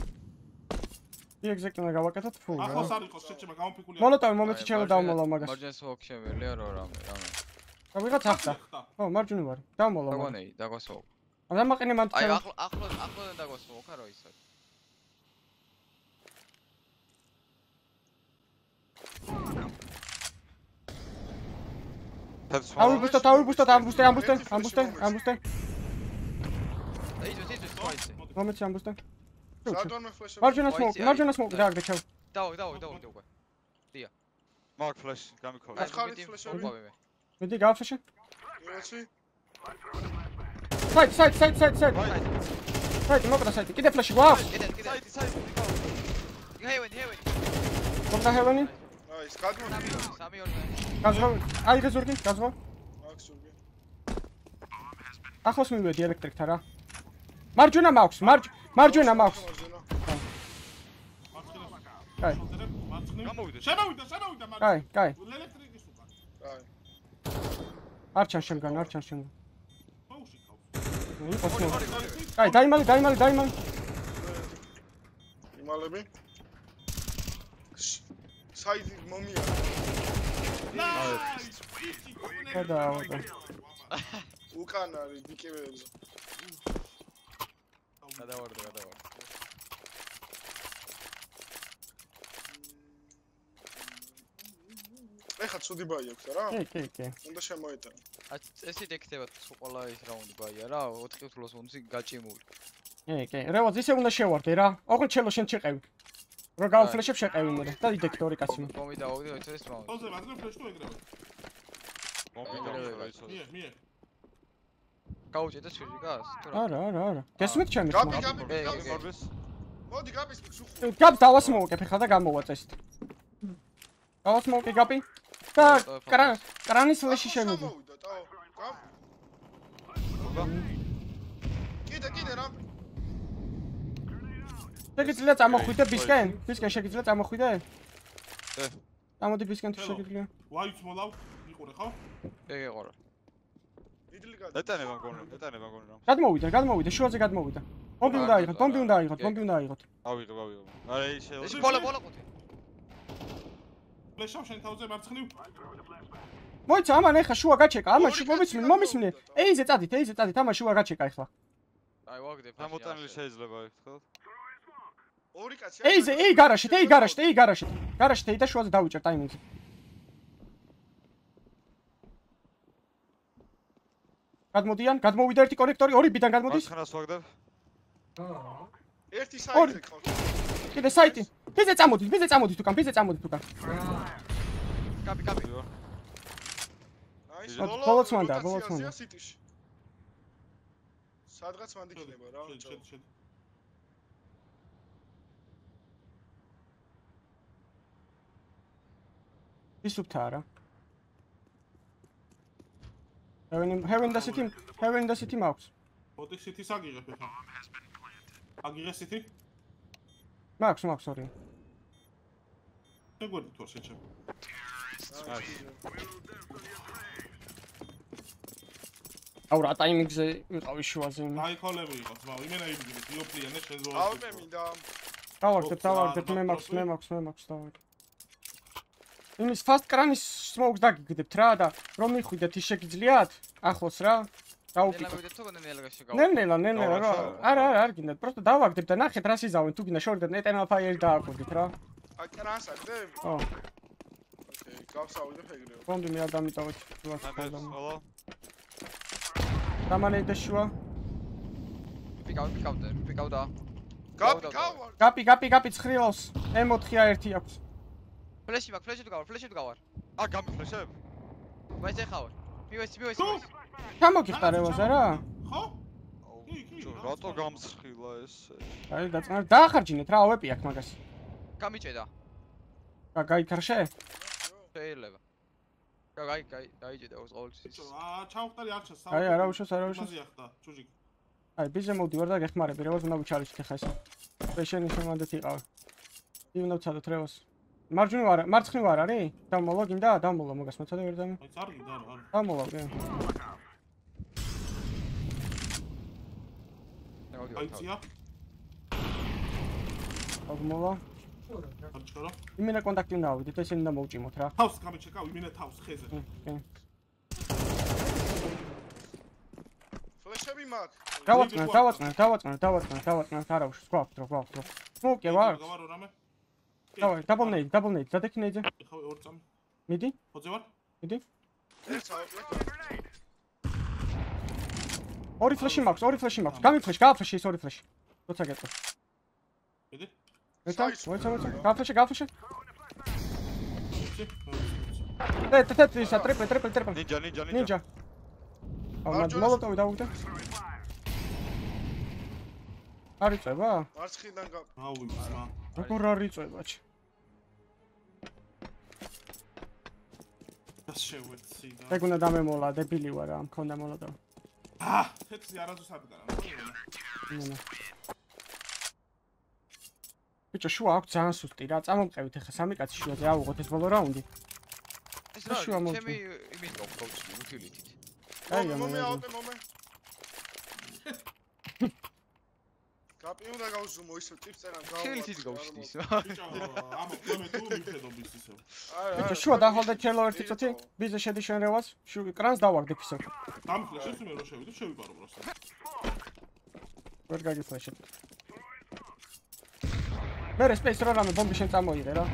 Speaker 1: ი ეგზექტ უნდა გავაკეთოთ ფულ.
Speaker 2: ახლოს არ იყოს, შეჭება გამოფიკული.
Speaker 1: მოლოტოვი მომენტი შეიძლება დავმოლავ მაგას.
Speaker 3: მარჯვენა სოქ შემელია რო რამე, რამე.
Speaker 1: და ვიღაც ახდა. ხო, მარჯვნივ ვარ. დავმოლავ. მაგას.
Speaker 3: დაგვანეი, დაგვასო.
Speaker 1: ამ დამაყენე მან
Speaker 3: აი,
Speaker 1: თქვენ.
Speaker 3: ახლო ახლო ახლოდან დაგვასო, ხა აი, ძო, ძო, სხვა ისე.
Speaker 1: მომენტი ამბუსტე.
Speaker 6: სადონე ფლეშები.
Speaker 1: მარჯვენა
Speaker 3: ხო,
Speaker 1: სმოკ,
Speaker 3: იცი, აი,
Speaker 1: მარჯვენა სმოკ,
Speaker 3: და-
Speaker 1: გააგდე ჩავ.
Speaker 3: დავაგ, დავაგ, დავაგ უკვე.
Speaker 7: მაგ ფლეშ გამიქოლა.
Speaker 3: აი,
Speaker 6: ხარით
Speaker 3: მიდი,
Speaker 6: ფლეშები?
Speaker 3: მე.
Speaker 1: მიდი
Speaker 6: როცი?
Speaker 1: საით, საით, საით, საით, საით. საით, მოკდა საით. კიდე ფლეში გვაქვს?
Speaker 3: კიდე, კიდე.
Speaker 7: საიტი საიტი მიკავა.
Speaker 3: ჰეივენ, ჰეივენ.
Speaker 1: მოკდა ჰევენი.
Speaker 6: აი, ის გადმო.
Speaker 3: სამი ორი, სამი ორი.
Speaker 1: გაზღო. აი გეზურგი, გაზღო.
Speaker 6: აქვს ურგი.
Speaker 1: ახლოს მივედი ელექტრიკთან რა. მარჯვენა მაქვს, მარჯ მარჯვენა მაქვს. კაი,
Speaker 7: გამოვიდეთ.
Speaker 2: შემოვიდა, შემოვიდა, მაგრამ
Speaker 1: კაი, კაი.
Speaker 2: ელექტრიკის უკან.
Speaker 6: აი.
Speaker 1: არ ჩანს შემგან, არ ჩანს შემგან. იყო სმოკ. კაი, დაიმალე, დაიმალე, დაიმალე.
Speaker 6: იმალები. საიდი მომია.
Speaker 2: ნაის.
Speaker 1: გადაავადე.
Speaker 6: უკან არის ბიკებებზე.
Speaker 3: გადავარდა, გადავარდა.
Speaker 6: ეხა ცუდი ბაი აქვს რა?
Speaker 1: კი, კი, კი.
Speaker 6: უნდა შემოეტანა.
Speaker 3: აი წესით ეკეთება თუ ყველა ის რაუნდი ბაია რა, 4 თულოს უნდა გაჭიმული.
Speaker 1: კი, კი. რევაზ ისე უნდა შევარდე რა. ოღონდ ჩელო შენ შეყევი. რო გავფლეშებ შეყევი მე და დიდექტორი კაცი.
Speaker 3: კომი დავაგდე ეს რაუნდი.
Speaker 2: თავზე მაგზე ფლეშ თუ ეგრევე.
Speaker 7: დავწერა იცოდი.
Speaker 2: მიე, მიე.
Speaker 3: გაუჭედე რა?
Speaker 1: არა, არა, არა. გესმით ჩემი
Speaker 6: გაბი, გაბი, გაბი.
Speaker 7: მორბეს
Speaker 6: მოდი გაბის მიხუ.
Speaker 1: გაბ დავას მოვუკებ ხა და გამოვაწესით. დავას მოვუკე გაბი. და კრა კრანის ლეში
Speaker 6: შემოვიდა, ტაო. გაბ. კიდე, კიდე რა.
Speaker 1: შეგიძლია წამოხვიდე ბისკენ? ბისკენ შეგიძლია წამოხვიდე?
Speaker 7: ე.
Speaker 1: წამოდი ბისკენ თუ შეგიძლია.
Speaker 2: ვაიც მოლავ, იყურე ხო?
Speaker 3: ეგ ეყარა.
Speaker 6: დიდლი გადა.
Speaker 7: ეტანება მგონი, ეტანება მგონი რა.
Speaker 1: გადმოვიდა, გადმოვიდა, შუაზე გადმოვიდა. ბომბი უნდა აიღოთ, ბომბი უნდა აიღოთ, ბომბი უნდა აიღოთ.
Speaker 7: ავიღე, ავიღე. არა ის
Speaker 3: ეს
Speaker 7: შეიძლება.
Speaker 3: ბოლა ბოლა ყუთი.
Speaker 2: ფლეშავ შენ თავზე მარცხნივ.
Speaker 1: მოიცა, ამან ეხა შუა გაჩეკა, ამან შუა მომისმინე, მომისმინე. ეიზე წადით, ეიზე წადით, ამან შუა გაჩეკა ეხლა.
Speaker 3: აი ვაგდე.
Speaker 7: ამოტანილი შეიძლება იქ ხო?
Speaker 6: ორი კაცი.
Speaker 1: ეიზე, ეი გარაშეთ, ეი გარაშეთ, ეი გარაშეთ. გარაშეთ ეი და შუაზე დავიჭერ ტაიმინგზე. გადმოდიან, გადმოვიდა ერთი კონექტორი, ორი ბიდან გადმოდის.
Speaker 7: მარცხნას ვაგდებ.
Speaker 5: აა.
Speaker 6: ერთი საიტზე ხო?
Speaker 1: კიდე საიტი. ბიზე წამოდით, ბიზე წამოდით უკან, ბიზე წამოდით უკან.
Speaker 3: კაპი კაპი.
Speaker 6: აი,
Speaker 7: ბოლო-
Speaker 6: ბოლო
Speaker 1: ბოლოც მანდა,
Speaker 6: როტაციაზეა
Speaker 1: ბოლოც მანდა.
Speaker 6: სიტიში. სადღაც მანდ იქნება რა.
Speaker 2: შენ, შენ, შენ.
Speaker 1: ისუფთა რა. Heaven Heaven და City, Heaven და City მაქვს.
Speaker 2: მოდი სიტის აგიღებ ახლა. აგიღე სიტი?
Speaker 1: მაქვს, მაქვს ორი.
Speaker 2: შეგვერდი თუ არ შეჩემ.
Speaker 1: აუ რა ტაიმინგზე ვიყავი შუაზე.
Speaker 2: აი ქოლები იყო ძმა, იმენა იმდივი, დიოპლიანე შენ ზოა.
Speaker 6: აუ მე მინდა
Speaker 1: დავარდებ, დავარდებ, მე მაქვს, მე მაქვს, მე მაქვს დავარდებ. იმის fast crane-ის smokes დაგიგდებთ რა და რომ მიხვიდეთ ის შეგიძლიათ? ახლოს რა.
Speaker 3: შეგავა.
Speaker 1: ნენელა, ნენელა რა. არა, არა, არ გინდათ. პროსტო დავაგდებ და ნახეთ რა სიზავენ თუ გინდა შორდეთ Eternal Fire დააკვირდით რა.
Speaker 6: აი კრანს აგდებ?
Speaker 1: ხო,
Speaker 6: ოკეი, გავსავიდებ ეგრევე.
Speaker 1: ბომბი მე არ დამიტოვეთ.
Speaker 7: ხოლო.
Speaker 1: დამანეიდე შუა.
Speaker 3: პიკავ პიკავდა, პიკავდა.
Speaker 1: გაპი, გაპი, გაპი ცხრილავს. M4A1 აქვს.
Speaker 3: ფლეში მაქვს, ფლეში თუ გავარ, ფლეში თუ გავარ.
Speaker 7: ა გამიფლეშებ?
Speaker 3: მაინც ეხავარ. მივეცი, მივეცი.
Speaker 2: თუ?
Speaker 3: მივეცი.
Speaker 1: ჩამოგიხდა რევაზა რა.
Speaker 2: ხო?
Speaker 7: ჩო,
Speaker 2: რა
Speaker 7: რატო გამცხილა ეს?
Speaker 1: აი დაწყნა დაახარჯინეთ რა ავეპი აქ მაგას.
Speaker 3: გამიჭედა.
Speaker 1: რა გაიქარშე?
Speaker 3: შეიძლება. გაი, გაი, გაიჭედა ਉਸ ყოველთვის.
Speaker 2: აა ჩავხტარი არ ჩას.
Speaker 1: აი, არა უშავს, არა უშავს.
Speaker 2: იმაზე ახდა, ჩუჯიკ.
Speaker 1: აი ბიზე მოვდივარ და გეხმარები რევაზ უნდა ვიჩარიშთ ხა ესე. სპეშენი შემანდეთ იყავ. უნდა ვცადოთ რევაზ. მარჯვნივ არა, მარცხნივ არ არის? დამოლა გინდა? დამოლა მაგას მოწადე ვერ დამე.
Speaker 2: აი წარგი და არა.
Speaker 1: დამოლა კი.
Speaker 2: აი წია,
Speaker 1: აღმოლა.
Speaker 2: არ ჩქარა.
Speaker 1: იმენა კონტაქტი უნდა ავიდეთ, ესენი უნდა მოვჭიმოთ რა.
Speaker 2: თავს გამიჩეკავ, იმენა თავს ხეზე.
Speaker 1: კი,
Speaker 6: ფლეშები მაქვს.
Speaker 1: დავაწყნეთ, დავაწყნეთ, დავაწყნეთ, დავაწყნეთ, არა უშ, გვაქვს დრო, გვაქვს დრო. მოვკე ვარ.
Speaker 2: გავარო რამე?
Speaker 1: დავაი, დაბლნეი, დაბლნეი, დადექნეიძე.
Speaker 2: ეხა ორ წამი.
Speaker 1: მიდი,
Speaker 2: ხოძე ვარ?
Speaker 1: მიდი. ორი ფლეში მაქვს, ორი ფლეში მაქვს. გამიფლეშ, გააფლეში ეს ორი ფლეში. როცა გეტყვი.
Speaker 2: მიდი.
Speaker 1: ეცა, მოიცა, მოიცა. გააფლეში, გააფლეში. ე, ტე, ტე, ისა ტრიპლე, ტრიპლე, ტრიპლე.
Speaker 7: ნინჯა, ნინჯა, ნინჯა.
Speaker 1: ნინჯა. აუ, მოლოტოვი დავუგდე. არის წება?
Speaker 6: მარცხიდან გაბ.
Speaker 2: აუ იცმა.
Speaker 1: როგორ არის წება? ჩ?
Speaker 2: და შევეცი და.
Speaker 1: ეგ უნდა დამემოლა, დებილი ვარ რა, მქონდა მოლოტოვი.
Speaker 2: აა, თეთრი არასდროს არ გდარა.
Speaker 1: ნენა. ბიჭო, შუა აქვს ძალიან სუსტი რა, წამომყევით ახლა სამი კაცი შუაზე ავუღოთ ეს ბოლო რაუნდი.
Speaker 3: ეს
Speaker 1: რა შუა მოვჭი?
Speaker 3: ჩემი იმის გავხდოვში, უთილითით.
Speaker 1: აი,
Speaker 6: მომე, აუტე, მომე. გაპი უნდა გავზუმო ისე ტიპს წერან
Speaker 3: ხელით ის გავშლის
Speaker 2: ბიჭო ამ მომე თუ მიხედობ ის ისე
Speaker 1: ბიჭო შუა დახალდა ჩელო ერთი წუთი. ბიზე შედი შენ რევას შუ კრანს დავაგდებ ისე
Speaker 2: დამხლა შესუმე რომ შევიდე შევიპარო პროსტა
Speaker 1: ვერ გაგიფლეშე მე რესპექს რა რამე ბომბი შენ წამოიღე რა.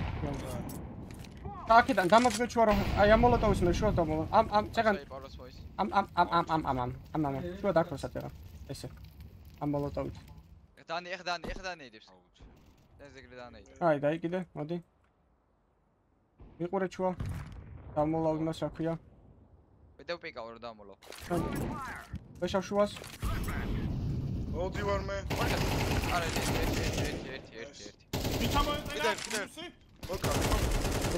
Speaker 1: აქედან დამაგზავნე რომ აი ამ მოლოტოვის მე შუა დამო ამ ამ წეგან
Speaker 3: პაროს მოის
Speaker 1: ამ ამ ამ ამ ამ ამ ამ ამ ამ. შუა დაქროსა წერა ესე. ამ მოლოტოვით
Speaker 3: დანი ეხ დანი ეხ დანი იდებს. ეს ეგრე დანი იდებს
Speaker 1: აი დაი კიდე მოდი. მიყურე შუა დამოლავ იმას რა ქვია
Speaker 3: მე ვპიკავ რომ დამოლო
Speaker 1: ვეშავ შუას
Speaker 6: მოდი ვარ მე.
Speaker 3: არა ერთი ერთი ერთი ერთი ერთი ერთი
Speaker 2: ბიჭო მოეწერა
Speaker 7: კიდე, კიდე.
Speaker 6: მოკა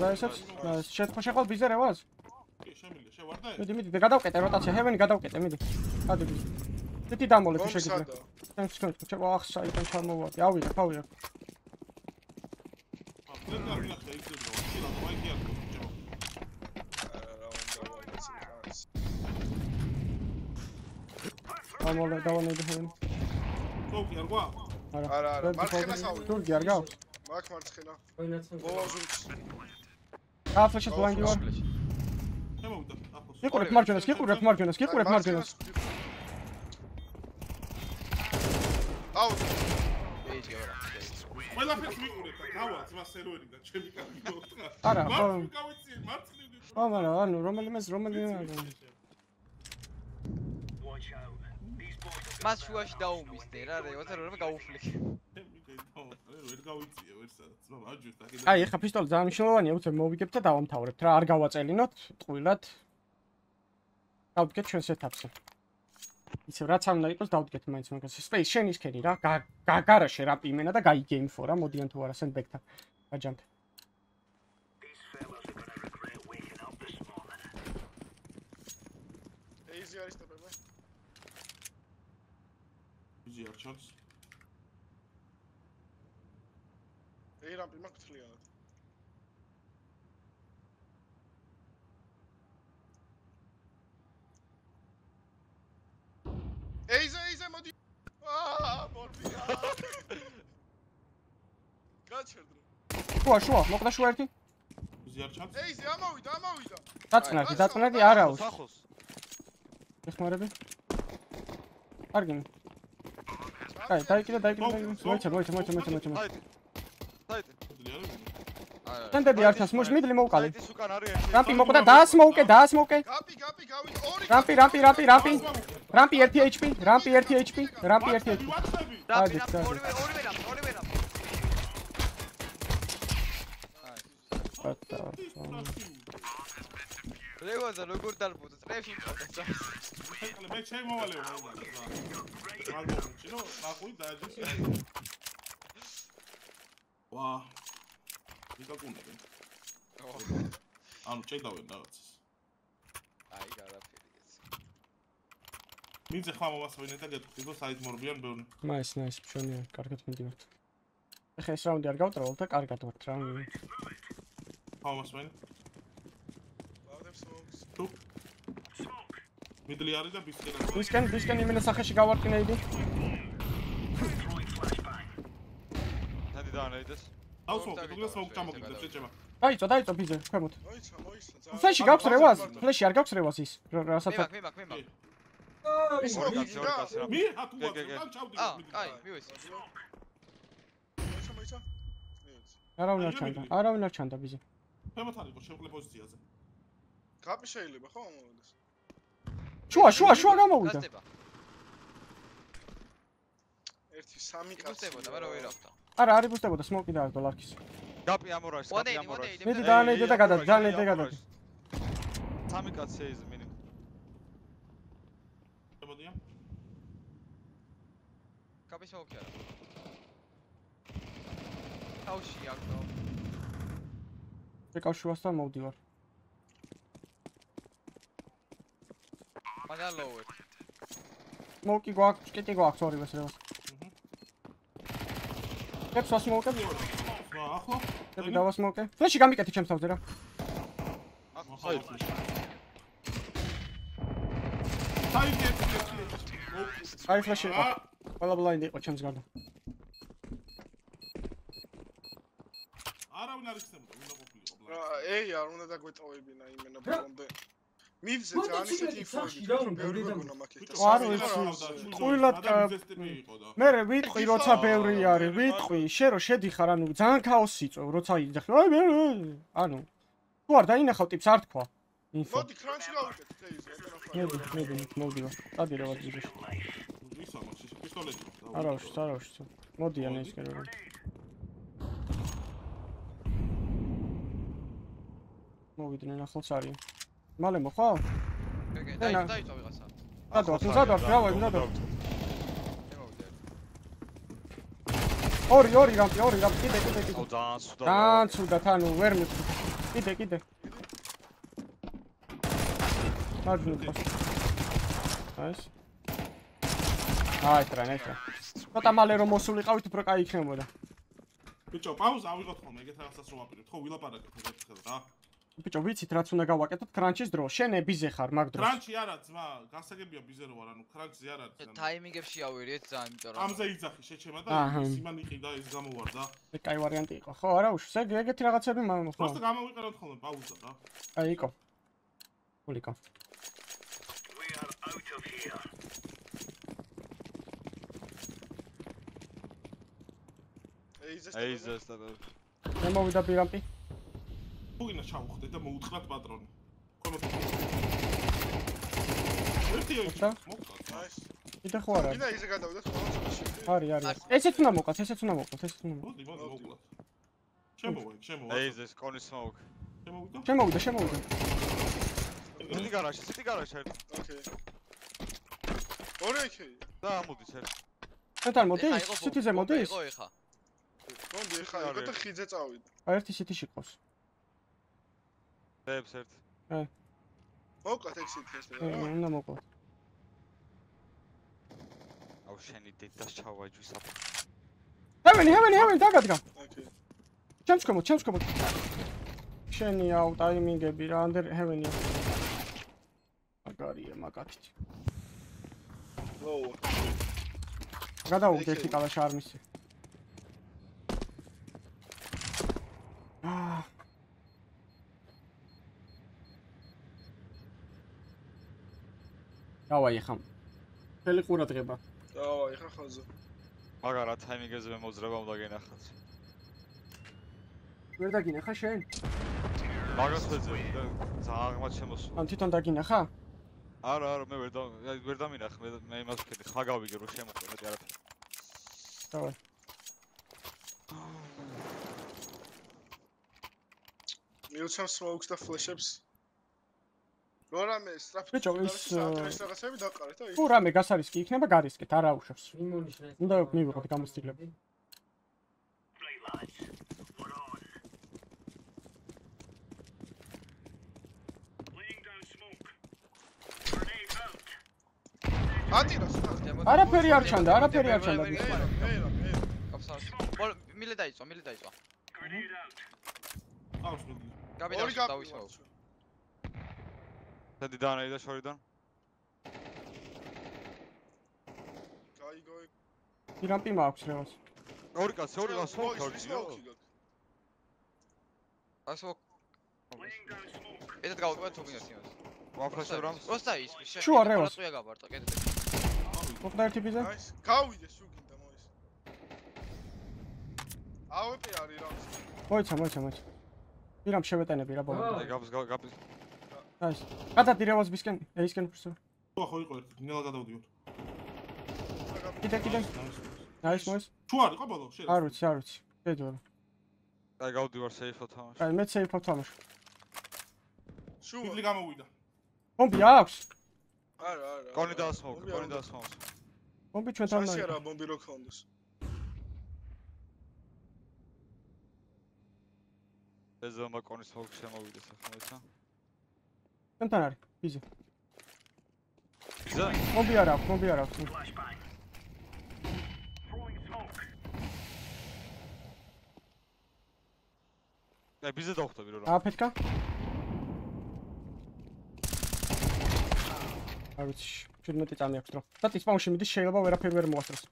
Speaker 1: და ესაც შეთქო შეყოლ ბიზე რევას
Speaker 2: კი შემიძლია შევარდე.
Speaker 1: მიდი მიდი გადავკეტე როტაცია ჰევენი გადავკეტე მიდი. ადი ბიზე პიტი დამოლეთ შეგიძლია. შენს შეგო ახ საიდან ჩამოვადი.
Speaker 6: ავიღებ, ავიღებ.
Speaker 1: ამოლა დავანებდი ხოლმე.
Speaker 2: თურგი არ გვაქვს?
Speaker 6: არა. არა, არა. მარცხენას ავიღე.
Speaker 1: თურგი არ გაქვს?
Speaker 6: მაგ მარცხენა. ბოლოზურც.
Speaker 1: აფაშეთ ლანგი ვარ.
Speaker 2: შემოვიდა. აფოს.
Speaker 1: იყურებ მარჯვენას, იყურებ მარჯვენას, იყურებ მარჯვენას.
Speaker 6: აუ
Speaker 3: ეიჯი არა
Speaker 2: ყველაფერს ვიყურებ და გავა ძმა სერვერი და ჩემი კარგი მოხდა.
Speaker 1: არა, ხო.
Speaker 2: მარცხნივ გავიცი, მარცხნივ.
Speaker 1: ხო მაგრამ ანუ რომელიმეს რომელიმე
Speaker 3: მას შუაში დაუმისდე რა რეოთა რომ გაუფლი
Speaker 2: ვერ გავიწიე ვერ სადაც. ძმა მაჯვეს და კიდე.
Speaker 1: აი ეხა პისტოლი ძალიან მნიშვნელოვანია უცებ მოვიგებთ და დავამთავრებთ რა არ გავაწელინოთ ტყუილად დავდგეთ ჩვენ სეტაპზე ისე რაც არ უნდა იყოს დავდგეთ მაინც მაგას სპეის შენ ისქენი რა გა- გაგარაშე რა პიმენა და გაიგე ინფო რა მოდიან თუ არა სენბეკთან გაჯამთ
Speaker 6: ეიზი არის ტიპები
Speaker 2: ბიჭი არ ჩანს.
Speaker 6: ეი რამპი მაგ თლიანად ეიზე, ეიზე, მოდი. აა, მორბია. გაჩერდრო.
Speaker 1: შუა, შუა, მოკლე შუა ერთი.
Speaker 2: ზიარჩავს.
Speaker 6: ეიზე, ამოვიდა, ამოვიდა.
Speaker 1: დაწნაკი, დაწნაკი არაოს.
Speaker 7: სახოს.
Speaker 1: ეხმარები. არგენ. აი, დაიკიდა, დაიკიდა, მოიცა, მოიცა, მოიცა, მოიცა, მოიცა.
Speaker 3: დაიდე.
Speaker 1: დაიდე. ტენტები არჩას, მოშ მიდლი
Speaker 7: მოუკალე.
Speaker 1: რამპი მოკვდა, დაასმოუკე, დაასმოუკე. რამპი, რამპი, რამპი, რამპი. რამპი 1 HP, რამპი 1 HP, რამპი 1 HP. რამპი
Speaker 3: ორივე ორივე რამპი, ორივე რამპი. ლევაზა როგორ დალბოდა? ტრეფი იყო.
Speaker 2: მე შემოვალე. ალბომში, ნუ ნახვი დააჯეს. ვა. მიკაკუნები. ანუ ჩეკავენ რაღაცას.
Speaker 3: აი, გავა.
Speaker 2: მინძე ხმა მომასვენე და გეტყვი რომ საით მორბიან ბევრი.
Speaker 1: მაის ნაის მშვენია კარგად მიდივართ ეხა ეს რაუნდი არ გავტრავოთ და კარგად ვართ რა
Speaker 2: მომასვენე.
Speaker 6: ბავდებს მოგს
Speaker 2: თუ. მიდლი არის და ბისკენა.
Speaker 1: ვისკენ ვისკენ იმენა სახეში გავარკინე იდი
Speaker 7: ნადი დაანაიდეს
Speaker 2: დავსმოკ, თუნდაც მოგჭამოგიდებ შეჭება.
Speaker 1: დაიწო დაიწო ბიზე ქვემოთ
Speaker 6: მოიცა მოიცა
Speaker 1: ფლეში გაქვს რევას ფლეში არ გაქვს რევას ის რა- რასაც
Speaker 3: მე მაგ მე მაგ მე მაგ
Speaker 7: არის მოვიდა მე რა
Speaker 2: თუ ჩავდი
Speaker 3: აა კაი
Speaker 6: მივეცი. შემოიცა
Speaker 1: არავინ არ ჩანდა არავინ არ ჩანდა ბიზე
Speaker 2: თემათ არისო შეყვლე პოზიციაზე
Speaker 6: კაპი შეიძლება ხო ამოვიდეს
Speaker 1: შუა შუა შუა გამოვიდა
Speaker 6: ერთი სამი
Speaker 3: კაცებოდა მაგრამ ვერ ავდა
Speaker 1: არა არ იბუსტებოდა სმოკი დააგდო ლარკის
Speaker 7: გაპი ამორაშ გაპი
Speaker 3: ამორაშ
Speaker 1: მე დაანეიდე და გადადი დაანეიდე გადადი.
Speaker 7: სამი კაცი ეიზმე
Speaker 2: მგონია.
Speaker 3: კაბის მოვიქი არა. თავში აქვს.
Speaker 1: მე კავშირი ვასთან მოვდივარ.
Speaker 3: მაგა ლოუერ.
Speaker 1: მოკი გვაქვს, შკეტი გვაქვს ორივეს რევას. კებს ვას
Speaker 2: მოკე. ვა, ახლა.
Speaker 1: კები დავას მოკე. ფლეში გამიკეთე ჩემს თავზე რა.
Speaker 2: ახლა. საერთოდ. საერთოდ.
Speaker 1: აი ფლეში იყო. ყველა ბლაინდი იყო ჩემს გარდა.
Speaker 2: არავინ არ იქნებოდა, უნდა ყოფილიყო
Speaker 6: ბლაინდი. ეი, არ უნდა დაგვეტოვებინა იმენა ბოლომდე.
Speaker 5: მიძე
Speaker 6: ძალიან ისეთი
Speaker 5: ინფორმაცია
Speaker 6: ბევრი გოგონა მაქეთას.
Speaker 1: ხო არა, ეს ყვილად მე ვიტყვი როცა ბევრი არის, ვიტყვი, შე რო შედიხარ, ანუ ძალიან ქაოსი იწვევ, როცა იძახი. აი მე ანუ თუ არ დაინახავ ტიპს არ თქვა.
Speaker 6: მოდი კრანჩი გავუკეთე
Speaker 1: ეს. მოდი, მოდი, მოდი. გადირე
Speaker 2: ვარ ძიში. პისტოლეტი
Speaker 1: არავში არავში მოდიან ეს კერო მოვიდნენ ახლაც არის მალე მოხო
Speaker 3: გეგე დაიწვა ვიღაცა
Speaker 1: სადო სადო რავი სადო
Speaker 3: შემოვიდე
Speaker 1: ორი ორი რამპი ორი რამპი. კიდე კიდე კიდე.
Speaker 7: ძალიან სუდა
Speaker 1: ძალიან ცუდად ანუ ვერ მიწვი კიდე კიდე. მაგნუ აის აი ტრა ნეცა ცოტა მალე რომ მოსულიყავით უფრო კაი იქნებოდა
Speaker 2: ბიჭო პაუზა ავიღოთ ხოლმე ეგეთ რაღაცას რომ ვაპირებთ ხო ვილაპარაკეთ ეგეთ ხელ რა
Speaker 1: ბიჭო ვიცით რაც უნდა გავაკეთოთ კრანჩის დრო შენ ებიზე ხარ მაგ დროს
Speaker 2: კრანჩი არა ძმა გასაგებია ბიზერო ვარ ანუ კრანჩი არ არის ანუ
Speaker 3: ტაიმინგებში ავერიეთ ძალიან იმიტომ რომ
Speaker 2: ამზე იძახი შეჩემა და
Speaker 1: აჰა.
Speaker 2: ის იმან იყი და ის გამოვარდა
Speaker 1: ეს კაი ვარიანტი იყო ხო არა უშ ეგ ეგეთი რაღაცები მამ ხო
Speaker 2: просто გამოვიყენოთ ხოლმე პაუზა რა
Speaker 1: აი იყო გულიკო
Speaker 6: ეიზეს
Speaker 7: ეიზეს და
Speaker 1: მე მოვიდა პირამპი
Speaker 2: ფუინა ჩავხდე და მოუთხრათ პატრონი. ხოლმე ერთი ერთი
Speaker 6: ნაის
Speaker 1: კიდე ხო არა?
Speaker 6: ინა იზე გადავიდეთ ხოლმე
Speaker 1: არის არის. ესეც უნდა მოკლათ ესეც უნდა მოკლათ ესეც უნდა
Speaker 2: მოდი მოდი მოკლათ შემოვა შემოვა
Speaker 7: ეიზეს კონი სმოუკ
Speaker 2: შემოვიდა?
Speaker 1: შემოვიდა შემოვიდა.
Speaker 7: სიტი გარაჟი სიტი გარაჟი ერთ
Speaker 6: ოკეი ორი ეკეი
Speaker 7: და ამოდის ერთ
Speaker 1: ჩვენთან მოდის სიტიზე მოდის?
Speaker 3: იყო ეხა
Speaker 6: მომდი ეხა იყო და ხიძე წავიდა
Speaker 1: აი ერთი სიტიში ყავს
Speaker 7: დებს ერთ.
Speaker 6: მოკლათ ეგ სიტი ეს
Speaker 1: ე,
Speaker 6: რა
Speaker 1: უნდა მოკლათ
Speaker 7: აუ შენი დედას ჩავაჯვის აფ
Speaker 1: ჰევენი ჰევენი ჰევენი დაგადგა.
Speaker 6: ოკეი.
Speaker 1: ჩემს კომო ჩემს კომო შენი აუ ტაიმინგები რა ანდერ ჰევენია მაგარია მაგათი
Speaker 6: ლოუ.
Speaker 1: გადავუგდე ერთი კალაშა არ მისი აა დავაი ხამ. ხელი ყურადღება.
Speaker 6: აა ეხა ხაზო.
Speaker 7: მაგარა ტაიმინგებზე მოძრება უნდა გენახათ
Speaker 1: ვერ დაგინახა შენ?
Speaker 7: მაგას ვეძებ და აღმათ შემოსულა
Speaker 1: ან თვითონ დაგინახა?
Speaker 7: არა არა მე ვერ და ვერ დამინახ მე მე იმას ვქედი ხმა გავიგე რომ შემოყვე მეტი არაფერი
Speaker 1: დავაი
Speaker 6: მიუცემ სმოუქს და ფლეშებს რორამე სტრაფი
Speaker 1: ბიჭო, ის,
Speaker 6: ეს რაღაცები დაყარეთ და
Speaker 1: თუ რამე გასარისკი იქნება გარისკეთ არა უშავს
Speaker 5: იმონის რა
Speaker 1: უნდა მივიღოთ გამოცდილება
Speaker 6: ატირას
Speaker 1: არაფერი არ ჩანდა, არაფერი არ ჩანდა.
Speaker 6: ეირა
Speaker 3: კაფსავს მოლ მილე დაიწვა მილე დაიწვა
Speaker 2: ყავს მოდი
Speaker 3: გაბი
Speaker 6: ორი
Speaker 3: დავისვა დავისვა
Speaker 6: გაპილო
Speaker 7: დედიდან და შორიდან
Speaker 6: გაიგო
Speaker 1: პირამპი მაქვს რაღაც
Speaker 7: ორი კაცი ორი კაცი ორი კაცი
Speaker 3: ასო ედეთ გავუტყვეთ თუ გინდათ იმას
Speaker 7: ვაფრაშებ რამს
Speaker 3: პროსტა ის
Speaker 1: შუა რევას.
Speaker 3: ყია გაბარტა კეთე
Speaker 1: მოხდა ერთი ბიზე
Speaker 6: ნაის გავიდე შუგინდა მოის აუპი არის რა
Speaker 1: მოიცა მოიცა მოიცა პირამ შევეტანები რა ბოლო.
Speaker 7: აი გაბს გაბის
Speaker 1: აი გადადირევას ბისკენ ეისკენ ფურსო
Speaker 2: თუ ხო იყო ერთი. ნელა გადავდივოთ
Speaker 1: კიდე კიდე. აი მოის
Speaker 2: თუ არ იყო ბოლო შენ
Speaker 1: არ ვიცი არ ვიცი. შედო
Speaker 7: აი გავდივარ სეიფო თამაში
Speaker 1: აი მე ცეიფ ავთამაშ
Speaker 6: შუა.
Speaker 2: ფიდლი გამოვიდა.
Speaker 1: ბომბი აქვს?
Speaker 6: არა არა
Speaker 7: კონი დაასმოუკ კონი დაასმოუკ
Speaker 1: ბომბი ჩვენთან არის
Speaker 6: არა ბომბი რო ქონდეს
Speaker 7: ეს ზომა კონის მოგ შემოვიდეს ახლა ისა
Speaker 1: ჩვენთან არის ბიზე
Speaker 7: ზა
Speaker 1: ბომბი არ აქვს ბომბი არ აქვს.
Speaker 7: აი ბიზე დავხვდები რომ
Speaker 1: აფეთკა არ ვიცი 17 წამი აქვს დრო და ტისპაუნში მიდის შეიძლება ვერაფერი ვერ მოასწროს.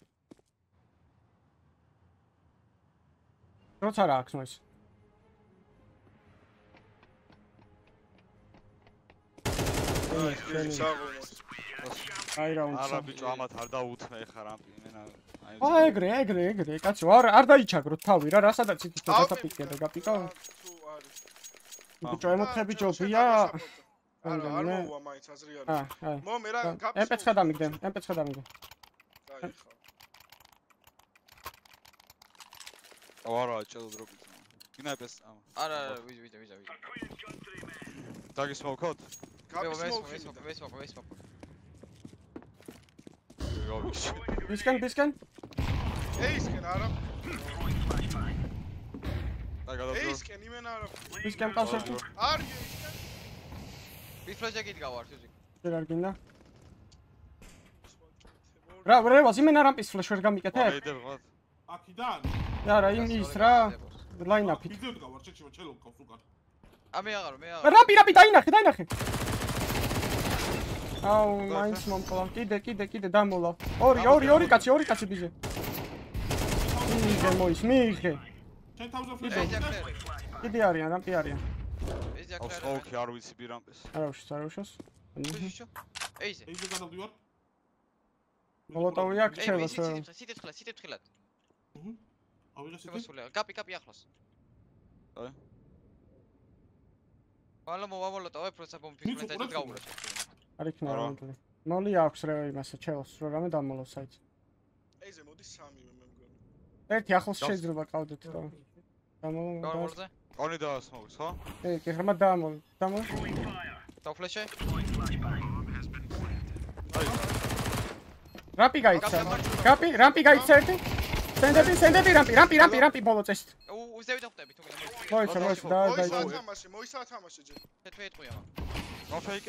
Speaker 1: როცა რა აქვს ნოის
Speaker 6: ეს აღონო.
Speaker 1: აი რა
Speaker 7: არა
Speaker 1: უნდა.
Speaker 7: ბიჭო ამათ არ დაუთმე ხა რამპი მენა აი
Speaker 1: აა ეგრე, ეგრე, ეგრე, კაცო, არ არ დაიჩაგროთ თავი რა, რა სადაც იცით და გასაფიქრე და გაპიკო. ბიჭო, ემოთხები ჯობია.
Speaker 6: არა, არ მოვა მაინც აზრი
Speaker 1: აა,
Speaker 6: არის. მო მე რა
Speaker 1: ემპეცხა დამიგდე, ემპეცხა დამიგდე.
Speaker 6: კაი ხა.
Speaker 7: არა ჭელო დროპი გინაიპეს ამ
Speaker 3: არა არა ვიჯი ვიჯი ვიჯი ვიჯი
Speaker 7: დაგისმოქოთ
Speaker 3: მე მე
Speaker 6: გაბის
Speaker 3: მე მე მე მე
Speaker 7: გავიქში
Speaker 1: ბისკენ, ბისკენ.
Speaker 6: ეისკენ არა.
Speaker 7: აი გადავდრო
Speaker 6: ეისკენ იმენ არა.
Speaker 1: ბისკენ ყავს ერთი.
Speaker 6: არის ეისკენ.
Speaker 3: ვის ფლეშე გიდგავარ შუჟი
Speaker 1: ვერ არ გინდა. რა, რა, ვაზი მე ნარამპის ფლეშ ვერ გამიკეთებ?
Speaker 7: აიდებ მათ
Speaker 2: აქიდან
Speaker 1: არა, იმ ის რა, ლაინაპი.
Speaker 2: ვიდეოდ გავარ ჩეჩი ჩელო ყავს უკან
Speaker 3: ამე აღარ მე აღარ
Speaker 1: რაპი, რაპი, დაინახე, დაინახე. აუ, მაინც მომყლა. კიდე, კიდე, კიდე დამოლა. ორი, ორი, ორი კაცი, ორი კაცი ბიჟე. მიიღე მოის, მიიღე.
Speaker 2: ჩენ თავზე
Speaker 3: აკრე
Speaker 1: კიდე არიან, რამპი არიან.
Speaker 7: აუ სმოუკი არ ვიცი ბირამპეს
Speaker 1: არა უშ, არა უშოს.
Speaker 3: შუშო ეიზე
Speaker 2: ეიზე გადავდივარ
Speaker 1: მოლოტოვი აქ
Speaker 3: ეი
Speaker 1: ჩელოს.
Speaker 3: სიტი სიტი თხლა სიტი თხილად
Speaker 2: ავიღე სიტი
Speaker 3: კაპი კაპი ახლოს
Speaker 7: აი.
Speaker 3: ვალო მოვამოლოტავებ პროცესა ბომბის
Speaker 2: მით
Speaker 3: მე
Speaker 2: უყურებს
Speaker 3: დაიწყავ
Speaker 1: არ იქნება
Speaker 7: არა.
Speaker 1: რამპი. მოლი აქვს რა იმასა ჩელოს, რა რამე დამოლო საით.
Speaker 6: ეიზე მოდი სამივე მე მგონი.
Speaker 1: ერთი ახლოს შეიძლება ყავდეთ და დამოლო.
Speaker 3: გამორზე
Speaker 7: კონი და სმოუკს ხო
Speaker 1: ე, კი ხმა დამოლო. დამოლო.
Speaker 3: დაფლეშე
Speaker 1: რამპი გაიცა. რამპი, რამპი გაიცა ერთი. სენდები, სენდები რამპი, რამპი, რამპი, რამპი ბოლო წეს.
Speaker 3: უზევით ხვდები თუ
Speaker 1: მოიცა, მოიცა და
Speaker 6: მოისა
Speaker 1: და
Speaker 6: თამაში, მოისა თამაში ჯერ.
Speaker 3: თეთრი ეტყვია ანუ კამი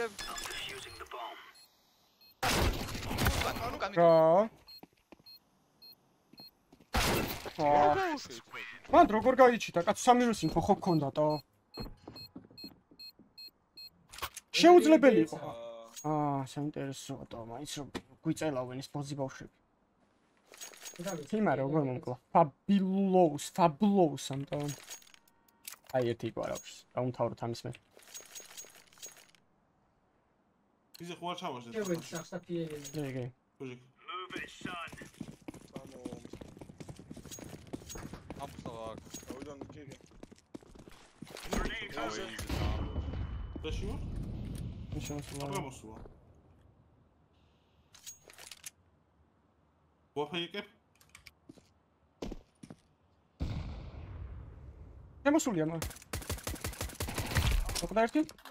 Speaker 1: რა. აა, მან როგორ გაიჩიტა? კაც სამივე სინქო ხო გქონდატო? შეუძლებელი იყო. აა, საინტერესოა, მაინც რომ გვიწელავენ ის პოზი ბავშვები. თიმა როგორ მომკლა? ფაბილოუს, ფაბლოუს ამტო. აი ერთი იყო არ აქვს. დაუმთავროთ ამის მე.
Speaker 2: იზე ხო არ ჩავარდე
Speaker 5: შევედი სახსაფიერები.
Speaker 1: ეგ ეგ.
Speaker 2: ბუჟი
Speaker 6: სამო
Speaker 7: აფსავა
Speaker 6: გავიდან გიგე.
Speaker 2: დაში ვარ
Speaker 1: ის შემოსულა.
Speaker 2: რა მოსულა ვაფეიკებ
Speaker 1: შემოსულია მაგ. მოხდა ერთი?
Speaker 6: ნაის.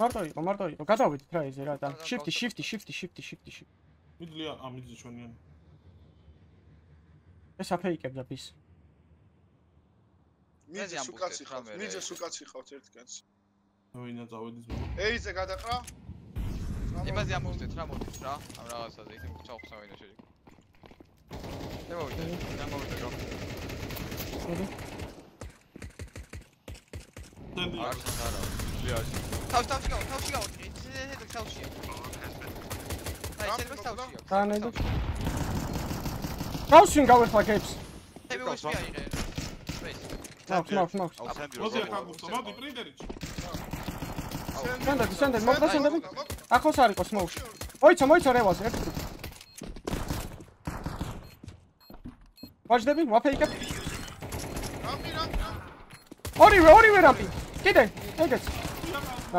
Speaker 1: მარტო იყო, მარტო იყო. გადავიდით რა ეზე რა და shift shift shift shift shift shift.
Speaker 2: მიდლია ა მიძი ჩვენიან
Speaker 1: ეს აფეიკებდა bis.
Speaker 6: მიძე სუკაცი ხავთ, მიძე
Speaker 3: რა,
Speaker 6: სუკაცი ხავთ ერთ კაცი.
Speaker 2: ვინა წავედის მე
Speaker 6: ეიზე გადაყრა.
Speaker 3: იმაზე ამოვიდეთ რა მოდით რა ამ რაღაცაზე ისე ჩავხსავინო შეჯი შემოვიდე
Speaker 7: გამოვიდა გო
Speaker 2: დენდი
Speaker 3: არ არა
Speaker 7: ლიაში
Speaker 3: თავ თავში გავა თავში გავა ესე ესე თავშია აი შეიძლება თავშია
Speaker 1: რა ნედო? გავსვინ გავეხლა გებს.
Speaker 3: მე ვისპი აიღე სპეის
Speaker 1: მაქვს, მაქვს, მაქვს.
Speaker 7: აუ სენდი
Speaker 2: მოდი
Speaker 7: როგორ
Speaker 2: ახ აგუსტო მოდი პრინტერიჩი
Speaker 1: სენდები, სენდები, მოკდა სენდები. ახლოს არ იყო smoke. მოიცა, მოიცა რევას, ერთ. ვაჟდები, ვაფეიკებ.
Speaker 6: რამპი რამპი რამპი.
Speaker 1: ორივე, ორივე რამპი. კიდე, ეგეც.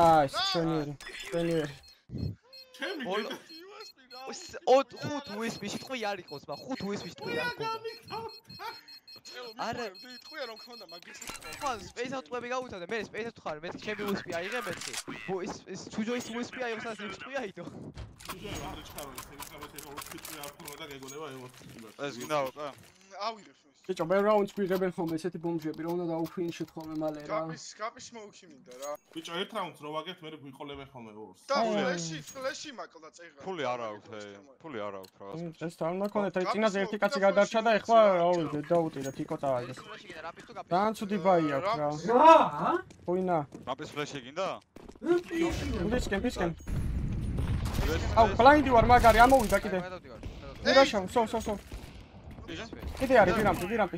Speaker 1: აი, შენიერი, შენიერი.
Speaker 2: ჩემი
Speaker 3: ბოლო.
Speaker 2: გედა
Speaker 6: USB რა.
Speaker 3: ოთ ხუთ USB შტყვი არ იყოს მაგ ხუთ USB შტყვი არ ქონდა არა.
Speaker 6: თქვია რომ ქონდა მაგის.
Speaker 3: ხო სპეისად ტყვები გაუთავდა მე სპეისად ხარ მე ჩემი USB აიღე მეთქი ბო ის ის ჩუჯოის USB აიღე სადაც ის შტყვი აიდო
Speaker 2: ჯერ არ ჩქარო ეს ის ეხა ორი ფიტრი არ ქონა და გეგონება ემოთ
Speaker 7: ეს გინდა უკვე
Speaker 6: ავიღებ.
Speaker 1: ბიჭო, მე რაუნდს გვიღებენ ხოლმე ესეთი ბომბები, რომ უნდა დაუფინიშოთ ხოლმე მალე რა.
Speaker 6: კაპის კაპის მოუქი მინდა რა.
Speaker 2: ბიჭო ერთ რაუნდს რო ვაგებთ მე გვიყოლებენ ხოლმე ორს
Speaker 6: და ფლეში, ფლეში მაკლდა წეღრა.
Speaker 7: ფული არ აქვს ე ფული არ აქვს რაღაც
Speaker 1: ეს თან მაქონეთ, აი წინაზე ერთი კაცი გადარჩა და ეხლა აუვიდე, დაუტირეთ იკო
Speaker 3: რაპის კაპის
Speaker 1: ძალიან ცუდი ბაი აქვს რა.
Speaker 5: რა?
Speaker 1: ხუინა.
Speaker 7: რამპის ფლეში გინდა
Speaker 1: ბისკენ, ბისკენ. აუ, ბლაინდი ვარ მაგარი, ამოვიდა კიდე. მე რა შავ, სო, სო, სო. კიდე არის ბირამპი, ბირამპი.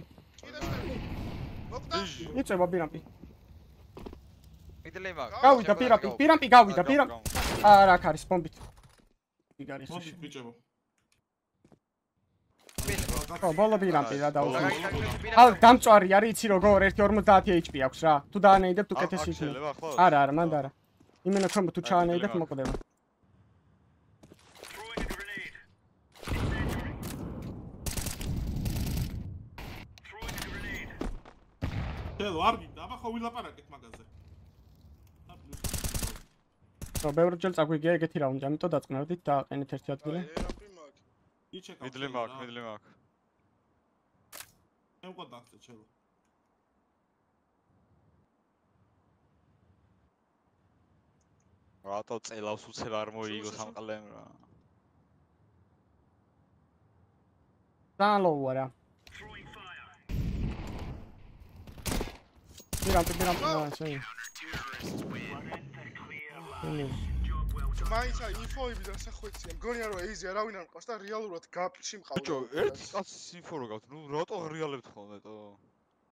Speaker 6: მოკდა.
Speaker 1: იწება ბირამპი.
Speaker 3: მიდლეი მაგ.
Speaker 1: გავიდა პირამპი, პირამპი გავიდა, პირამპი. არა, აქ არის ბომბით. იგარი
Speaker 2: ბიჭებო.
Speaker 1: ხო, ბოლო პირამპი რა
Speaker 3: რა
Speaker 1: დაუძო.
Speaker 3: გაიგე
Speaker 1: ალ დამწვარი არის, იცი როგორ 1.50 HP აქვს რა. თუ დაანეიდებ თუ კეთესი იქნება. არა, არა, მანდ არა. იმენა ხომ თუ ჩაანეიდებ მოკვდება.
Speaker 2: ჩელო არ გინდა, აბა ხო ვილაპარაკეთ მაგაზე.
Speaker 1: ხო, ბევრი ჯერ წაგვიგია ეგეთი რაუნდი, ამიტომ დაწყნარდით და აყენეთ ერთი ადგილი.
Speaker 2: იჩეკავ.
Speaker 7: მიდლი მაქვს, მიდლი მაქვს.
Speaker 2: მე უკვე დახცე ჩელო.
Speaker 7: რატო წელავს უცებ არ მოიგო სამყლემ რა.
Speaker 1: დაალოვა რა. პირამპი, პირამპი, რა, შეი.
Speaker 6: მაინც აი ინფოები და სახვეცია. მგონია რომ ეიზი არავინ არ მყავს და რეალურად გაფში მყავს.
Speaker 7: ბიჭო, ერთ კაცს ინფო რო გაქვთ, ნუ რატო ღრიალებთ ხოლმე თო?